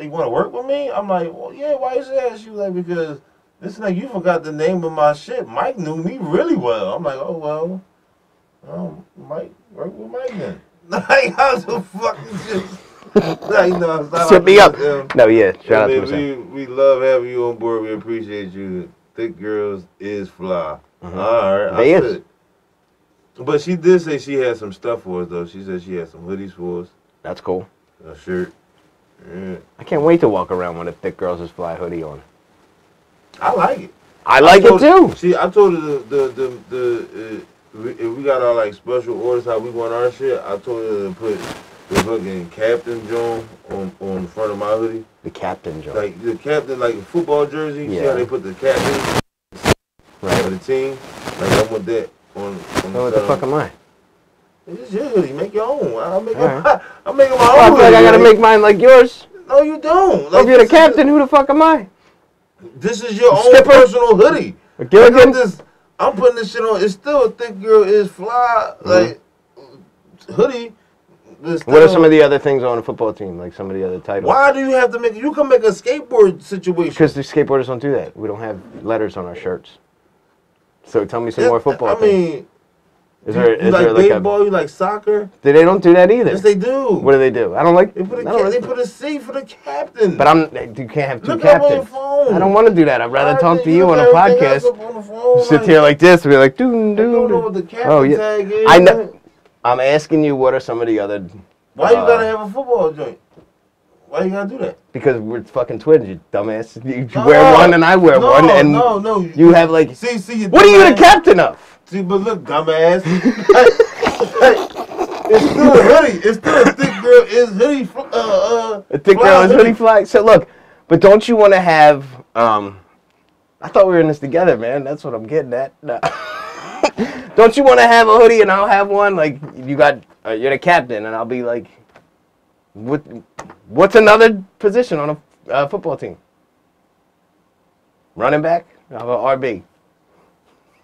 you want to work with me?" I'm like, "Well, yeah. Why is that?" She was like, "Because this like you forgot the name of my shit. Mike knew me really well." I'm like, "Oh well, um, Mike work with Mike then." Like, how the fuck is this? like, no, shout Sit me up. No, yeah. Shout Yeah, out to we, we love having you on board. We appreciate you. Thick girls is fly. Mhm. All right. They is. But she did say she had some stuff for us though. She said she had some hoodies for us, That's cool. a shirt. Yeah. I can't wait to walk around with a thick girls is fly hoodie on. I like it. I like it told- too. See, I told her the the the, the uh, we- if we got our like special orders how we want our shit. I told her to put the fucking Captain John on on the front of my hoodie. The captain joke. Like the captain, like a football jersey. Yeah. See how they put the captain right. of the team? Like I want that on. on what the fuck am I? It's your hoodie. Make your own. I'm making. Alright. My, I'm making my Oh, I own. feel like I gotta man. make mine like yours. No, you don't. Like, if you're the captain, who the fuck am I? This is your own personal hoodie. A Like, Gilligan? I'm putting this shit on. It's still a thick girl is fly like hoodie. Mm-hmm. What are some of the other things on a football team? Like some of the other titles? Why do you have to make? You can make a skateboard situation. Because the skateboarders don't do that. We don't have letters on our shirts. So tell me some It- more football I things. mean, Is there, you is like there like baseball? You like soccer? a? They don't do that either. Yes, they do. What do they do? I don't like. They put a I ca- they put a C for the captain. but I'm. You can't have two Look up on your captains. phone. I don't want to do that. I'd rather Why talk to you on a look everything else podcast. on phone, Sit here like this and be like, doo You doo don't know doo. what the captain Oh, yeah. tag is. I know-. I'm asking you, what are some of the other? Why you Uh, gotta have a football joint? Why you gotta do that? Because we're fucking twins, you dumbass. You No, wear one and I wear no, one, and no, no. you have like. See, see. you What are you the captain of? See, but look, dumbass. it's still a hoodie. It's still a thick girl. Is hoodie. Uh, uh, A thick fly girl is hoodie flag. So look, but don't you want to have? Um, I thought we were in this together, man. That's what I'm getting at. No. don't you want to have a hoodie and I'll have one? Like you got, uh, you're the captain, and I'll be like, what? What's another position on a uh, football team? Running back? How about RB?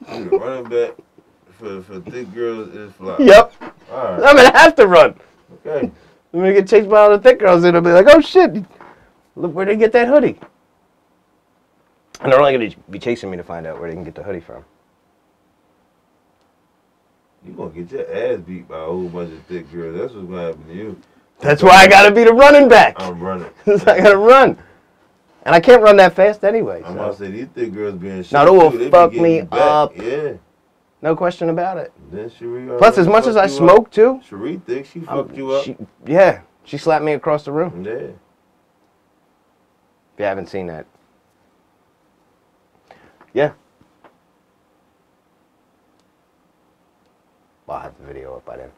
Running back for for thick girls is fly. Yep. All right. I'm gonna have to run. Okay. I'm gonna get chased by all the thick girls, and I'll be like, oh shit, look where they get that hoodie. And they're only gonna be chasing me to find out where they can get the hoodie from. You gonna get your ass beat by a whole bunch of thick girls. That's what's gonna happen to you. That's why I gotta be the running back. I'm running. I gotta run, and I can't run that fast anyway. I'm so about to say these thick girls being shit. Now, they will too. Be fuck getting me back. up. Yeah. No question about it. Then Cherie Plus, as much as I fucked you up. smoke too, Cherie thick, she I'm- fucked you up. she- yeah, she slapped me across the room. yeah. If you haven't seen that, yeah. I'll have the video up by then.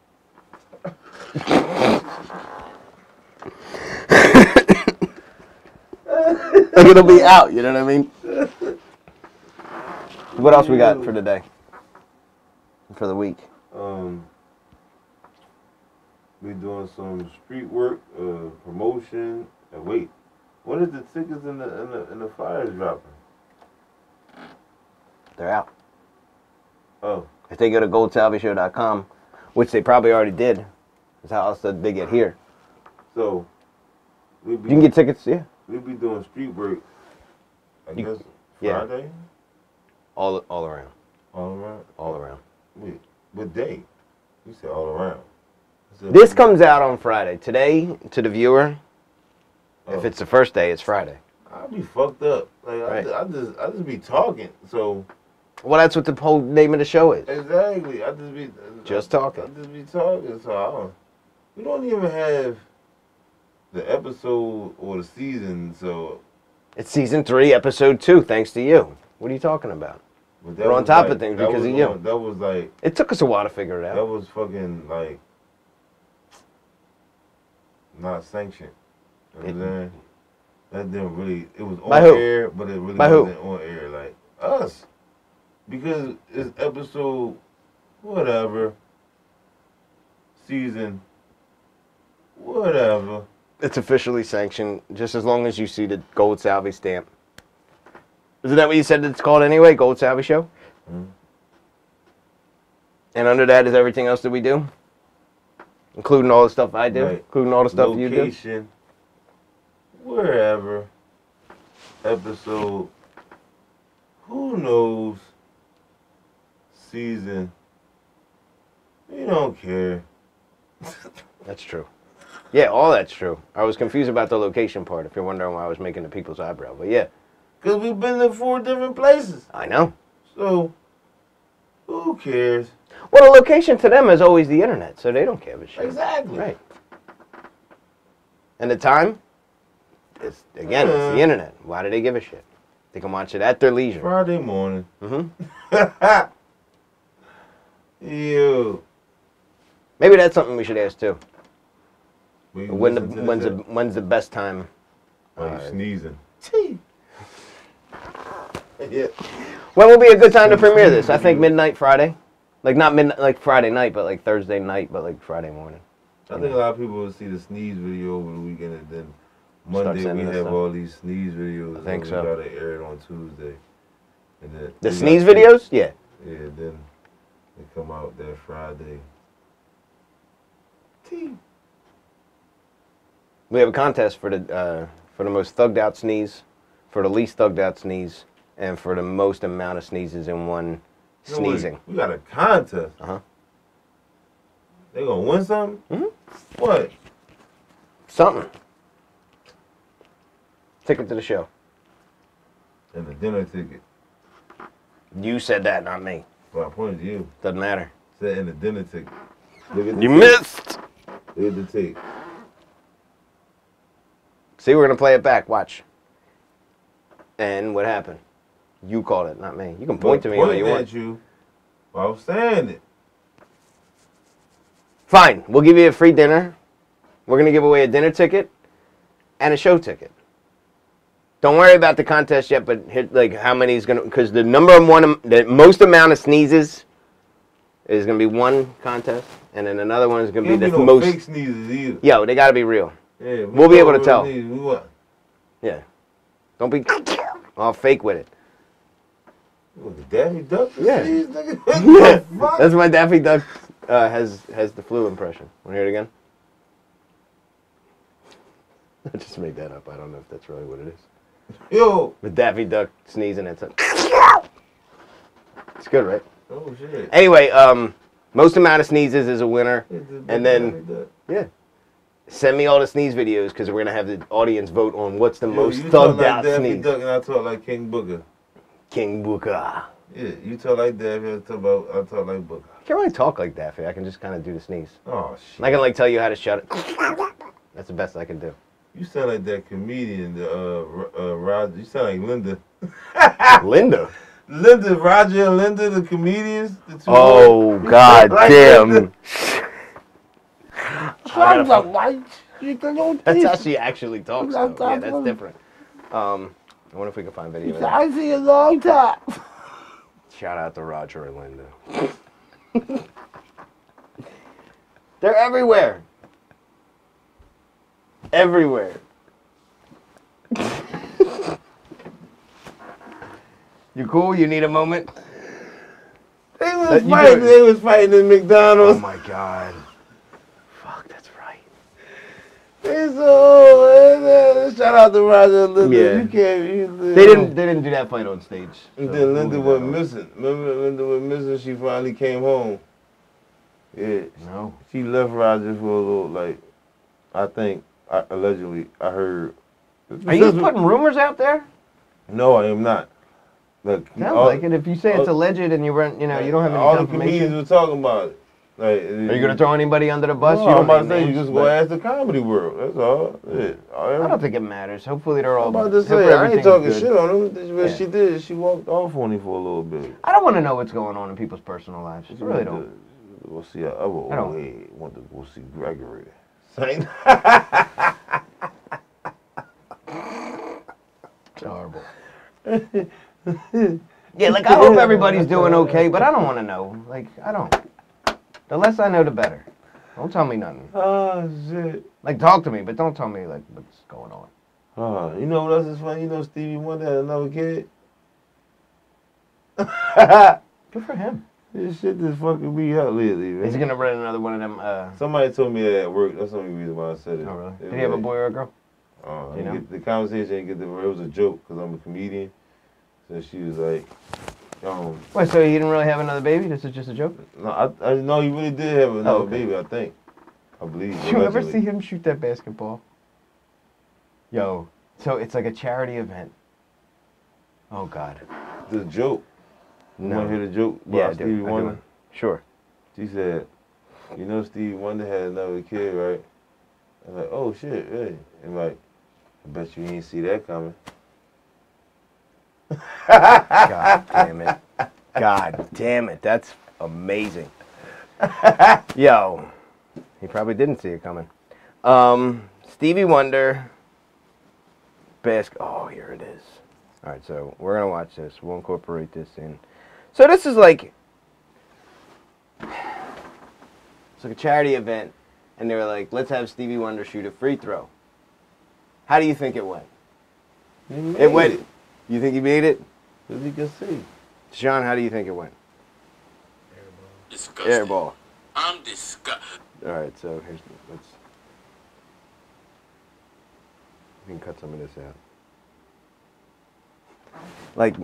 like it'll be out, you know what I mean? What else we got for today? For the week? Um, we doing some street work, uh, promotion. And wait, when is the tickets in the in the, and the flyers dropping? They're out. Oh, If they go to goldsalvishow.com, which they probably already did, is how else did they get here. so You can get tickets, yeah. We be doing street work. I You- guess yeah. Friday, All all around. all around. All around. Wait, what day? You said all around. Said- This comes out on Friday. Today, to the viewer, Oh. if it's the first day, it's Friday. I'll be fucked up. Like Right. I, I just I just be talking. So Well, that's what the whole name of the show is. exactly, I just be Just I, talking. I just be talking. So I don't. We don't even have the episode or the season. So It's season three, episode two, thanks to you. What are you talking about? We're on top of things because of you. on- That was like It took us a while to figure it out. that was fucking like not sanctioned. You know It-? That didn't really. It was on who? air, but it really By wasn't on air. Like us, because it's episode whatever season whatever. It's officially sanctioned, just as long as you see the Gold Salvi stamp. Isn't that what you said it's called anyway? Gold Salvi Show? Mhm. And under that is everything else that we do? Including all the stuff I do? Right. Including all the stuff you do? Location, wherever. Episode. Who knows? Season. We don't care. That's true. Yeah, all that's true. I was confused about the location part. If you're wondering why I was making the people's eyebrow, but yeah, Cause we've been to four different places. I know. So who cares? Well, the location to them is always the internet, so they don't care a shit. Exactly. Right. And the time? It's again, it's Uh. the internet. Why do they give a shit? They can watch it at their leisure. Friday morning. Mm-hmm. Ew. Maybe that's something we should ask too. When the when's the when's the best time? Oh, you sneezing. yeah. When will be a good time to premiere this? I think midnight Friday. Like not midnight, like Friday night, but like Thursday night, but like Friday morning. I think a lot of people will see the sneeze video over the weekend and then Monday we have all these sneeze videos. I think and so. We gotta air it on Tuesday. And then The sneeze videos? Yeah. Yeah, then they come out that Friday. T. We have a contest for the uh, for the most thugged out sneeze, for the least thugged out sneeze, and for the most amount of sneezes in one wait, sneezing. We got a contest. Uh-huh. They gonna win something? Mhm. What? Something. Ticket to the show. And the dinner ticket. You said that, not me. Well, I pointed to you. Doesn't matter. Said in the dinner ticket. Look at the You missed. Look at the tape. See, we're gonna play it back. Watch. And what happened? You called it, not me. You can point to me all you want. you. I was saying it. Fine. We'll give you a free dinner. We're gonna give away a dinner ticket and a show ticket. Don't worry about the contest yet, but hit like how many is gonna because the number of one the most amount of sneezes is gonna be one contest, and then another one is gonna Can't be the no most. fake sneezes either. Yo, they gotta be real. Yeah, we We'll be able to real tell. sneezes. We? Yeah. Don't be all fake with it. What, the Daffy Duck? Yeah. Sneeze, Yeah, that's my Daffy Duck uh, has has the flu impression. Want to hear it again? I just made that up. I don't know if that's really what it is. Yo. But Daffy Duck sneezing. It's a. It's good, right? Oh, shit. Anyway, um, most amount of sneezes is a winner. And then- Yeah. Send me all the sneeze videos because we're gonna have the audience vote on what's the Yo, most you talk thugged like out Daffy sneeze. Duck and I talk like King Booker. King Booker. Yeah, you talk like Daffy, I talk about I talk like Booker. I can't really talk like Daffy. I can just kind of do the sneeze. Oh shit. I can like tell you how to shut it. That's the best I can do. You sound like that comedian, the uh, uh Roger. You sound like Linda. Linda. Linda, Roger and Linda, the comedians. The two Oh You god like. That's how she actually talks. Though. Yeah, that's different. Um, I wonder if we can find video. Of that. I see a long time. Shout out to Roger and Linda. They're everywhere. Everywhere. you cool? You need a moment? They was fighting. They was fighting in McDonald's. Oh my god. Fuck, that's right. It's so, shout out to Roger and Linda. Yeah. You can't. You, They didn't. They didn't do that fight on stage. So then oh, Linda we'll went missing. Remember, Linda went missing. She finally came home. Yeah. No. she left Roger for a little. Like, I think I, allegedly, I heard. Are you putting rumors out there? No, I am not. Look, Sounds all- like it. If you say it's alleged and you run, you know, you don't have any All the comedians were talking about it. Like, Are you gonna throw anybody under the bus? No, you I'm about to say you just go ask the comedy world. That's all. Yeah. I don't think it matters. Hopefully they're all. I'm about to say I ain't talking good. shit on them. What Yeah. she did, she walked off on him for a little bit. I don't want to know what's going on in people's personal lives. I really don't. to Go see other old I don't. Want to go see Gregory. Saint. It's horrible. yeah, like I hope everybody's doing okay, but I don't want to know. Like I don't. The less I know, the better. Don't tell me nothing. oh shit. Like talk to me, but don't tell me like what's going on. Oh, you know what else is funny? You know Stevie Wonder had another kid. Good for him. this shit just fucking me up lately, man. Is he gonna run another one of them? Uh, Somebody told me that at work. That's the only reason why I said it. oh really? It Did he have a boy or a girl? Uh, You know? get the conversation didn't get the it was a joke because I'm a comedian. So she was like, um, Wait, so he didn't really have another baby? This is just a joke? no, I, I no, he really did have another Oh, okay. baby, I think. I believe. Did you ever see him shoot that basketball? Yo, so it's like a charity event. Oh God. the joke? You No. want to hear the joke Yeah. Stevie. Wonder? Sure. She said, "You know Stevie Wonder had another kid, right?" I'm like, "Oh shit, really?" And like, I bet you didn't see that coming. God damn it. God damn it. That's amazing. Yo, he probably didn't see it coming. Um, Stevie Wonder. Bask. Oh, here it is. All right, so we're gonna watch this. We'll incorporate this in. So this is like, it's like a charity event, and they were like, "Let's have Stevie Wonder shoot a free throw." How do you think it went? It went. You think he made it? Cause he can see. Sean, how do you think it went? Disgusting. Airball. I'm disgusted. All right, so here's let's. We can cut some of this out. Like,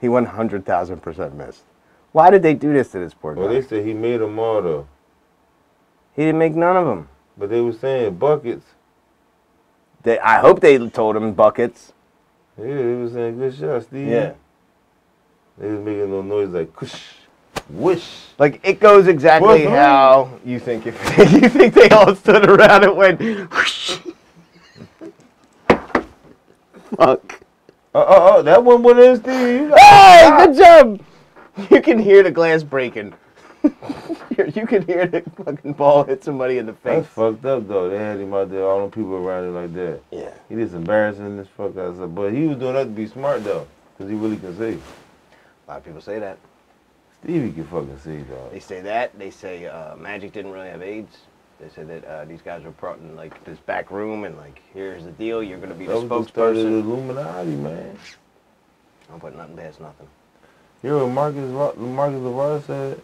he one hundred thousand percent missed. Why did they do this to this poor guy? Well, they said he made them all though, he didn't make none of them. but they were saying buckets. They, I hope they told him buckets. Yeah, they was saying good shot, Steve. Yeah. They was making a little noise like kush, whoosh. Like it goes exactly What? how you think. If you think they all stood around and went, whoosh. fuck. Oh, oh, oh, that one went in, Steve. Hey, good job. You can hear the glass breaking. you you can hear the fucking ball hit somebody in the face. That's fucked up though. They had him out there, all them people around him like that. Yeah. He just embarrassing this fuck out stuff. But he was doing that to be smart though, cause he really can see. A lot of people say that. Stevie can fucking see, dog. They say that. They say uh, Magic didn't really have AIDS. They said that uh, these guys were brought in like this back room and like, here's the deal. You're gonna be the That was the start of the. Illuminati, man. Don't put nothing past nothing. You know what Marcus Marcus LeVar said?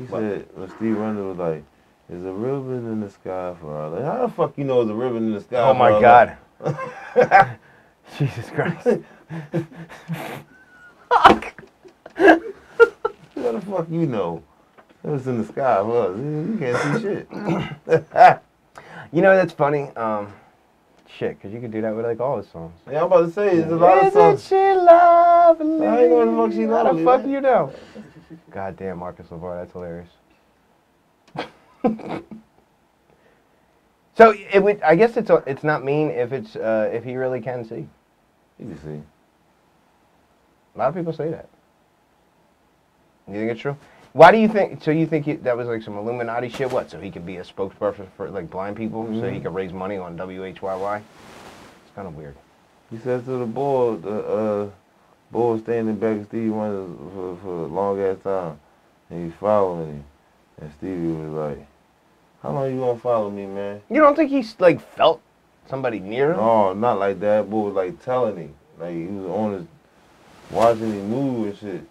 He What? said when Steve Wonder was like, "There's a ribbon in the sky for our love." How the fuck you know there's a ribbon in the sky? Oh my God. Jesus Christ. fuck! How the fuck you know? It was in the sky for. You can't see shit. You know that's funny. Um, shit, because you could do that with like all his songs. yeah, I'm about to say, there's a lot of Isn't songs. she lovely? I ain't know the fuck she How the lovely, fuck you know? God damn, Marcus LeVar, that's hilarious. so it would. I guess it's a, it's not mean if it's uh, if he really can see. You can see. A lot of people say that. You think it's true? Why do you think? So you think he, that was like some Illuminati shit? What? So he could be a spokesperson for like blind people, so he Mhm. could raise money on WHYY? It's kind of weird. He said to the boy, the uh, boy was standing back of Stevie Wonder for, for a long ass time. And he's following him. And Stevie was like, How long you gonna follow me, man? You don't think he's like felt somebody near him? No, not like that. Boy was like telling him. Like he was on his watching him move and shit.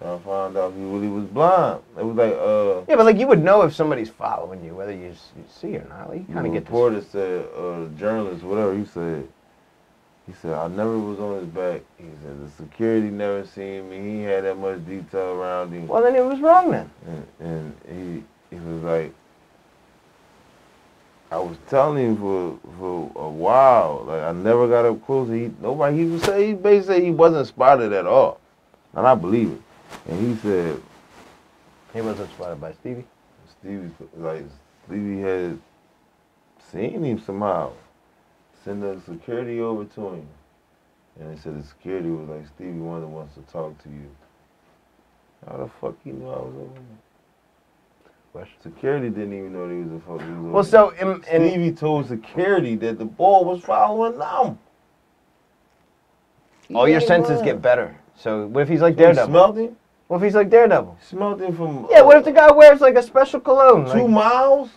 Trying to find out if he really was blind. It was like uh Yeah, but like you would know if somebody's following you, whether you, you see or not. Like, you kinda get this. reporter said, uh journalist, whatever he said. He said, I never was on his back. He said the security never seen me. He had that much detail around him. Well, then it was wrong then. and, and he he was like, I was telling him for for a while, like I never got up close. He nobody he was say he basically said he wasn't spotted at all, and I believe it. And he said He wasn't spotted by Stevie. Stevie like Stevie had seen him somehow, send the security over to him, and they said the security was like Stevie Wonder wants to talk to you. How the fuck he knew I was over there? Question. Security didn't even know they was a fuck. he was over Well, there. so in, in, Stevie told security that the ball was following them. All your senses lying. get better. So what if he's like So Daredevil? smelled him. What if he's like Daredevil? Smelled him from. Yeah. What uh, if the guy wears like a special cologne? two Like, miles?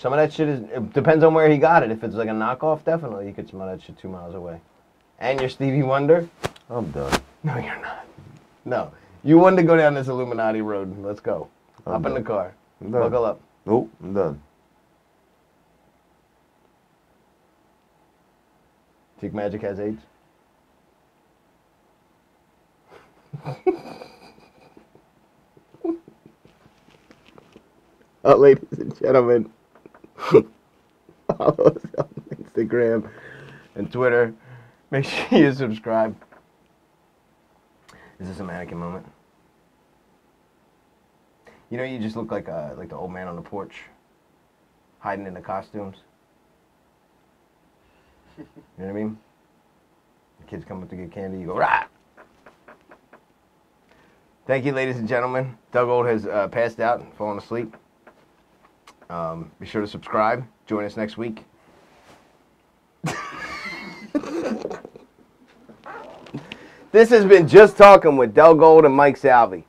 Some of that shit is. It depends on where he got it. If it's like a knockoff, definitely you could smell that shit two miles away. And you're Stevie Wonder? I'm done. No, you're not. No. You wanted to go down this Illuminati road. Let's go. I'm Hop in the car. I'm done. Buckle up. Nope, I'm done. Think Magic has AIDS? Uh, ladies and gentlemen, follow us on Instagram and Twitter. Make sure you subscribe. Is this a mannequin moment? You know, you just look like uh, like the old man on the porch, hiding in the costumes. You know what I mean? The kids come up to get candy. You go rah. Thank you, ladies and gentlemen. Dell Gold has uh, passed out and fallen asleep. Um, be sure to subscribe. Join us next week. this has been Just Talking with Dell Gold and Mike Salvi.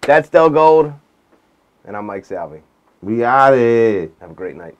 That's Dell Gold, and I'm Mike Salvi. We out of here. Have a great night.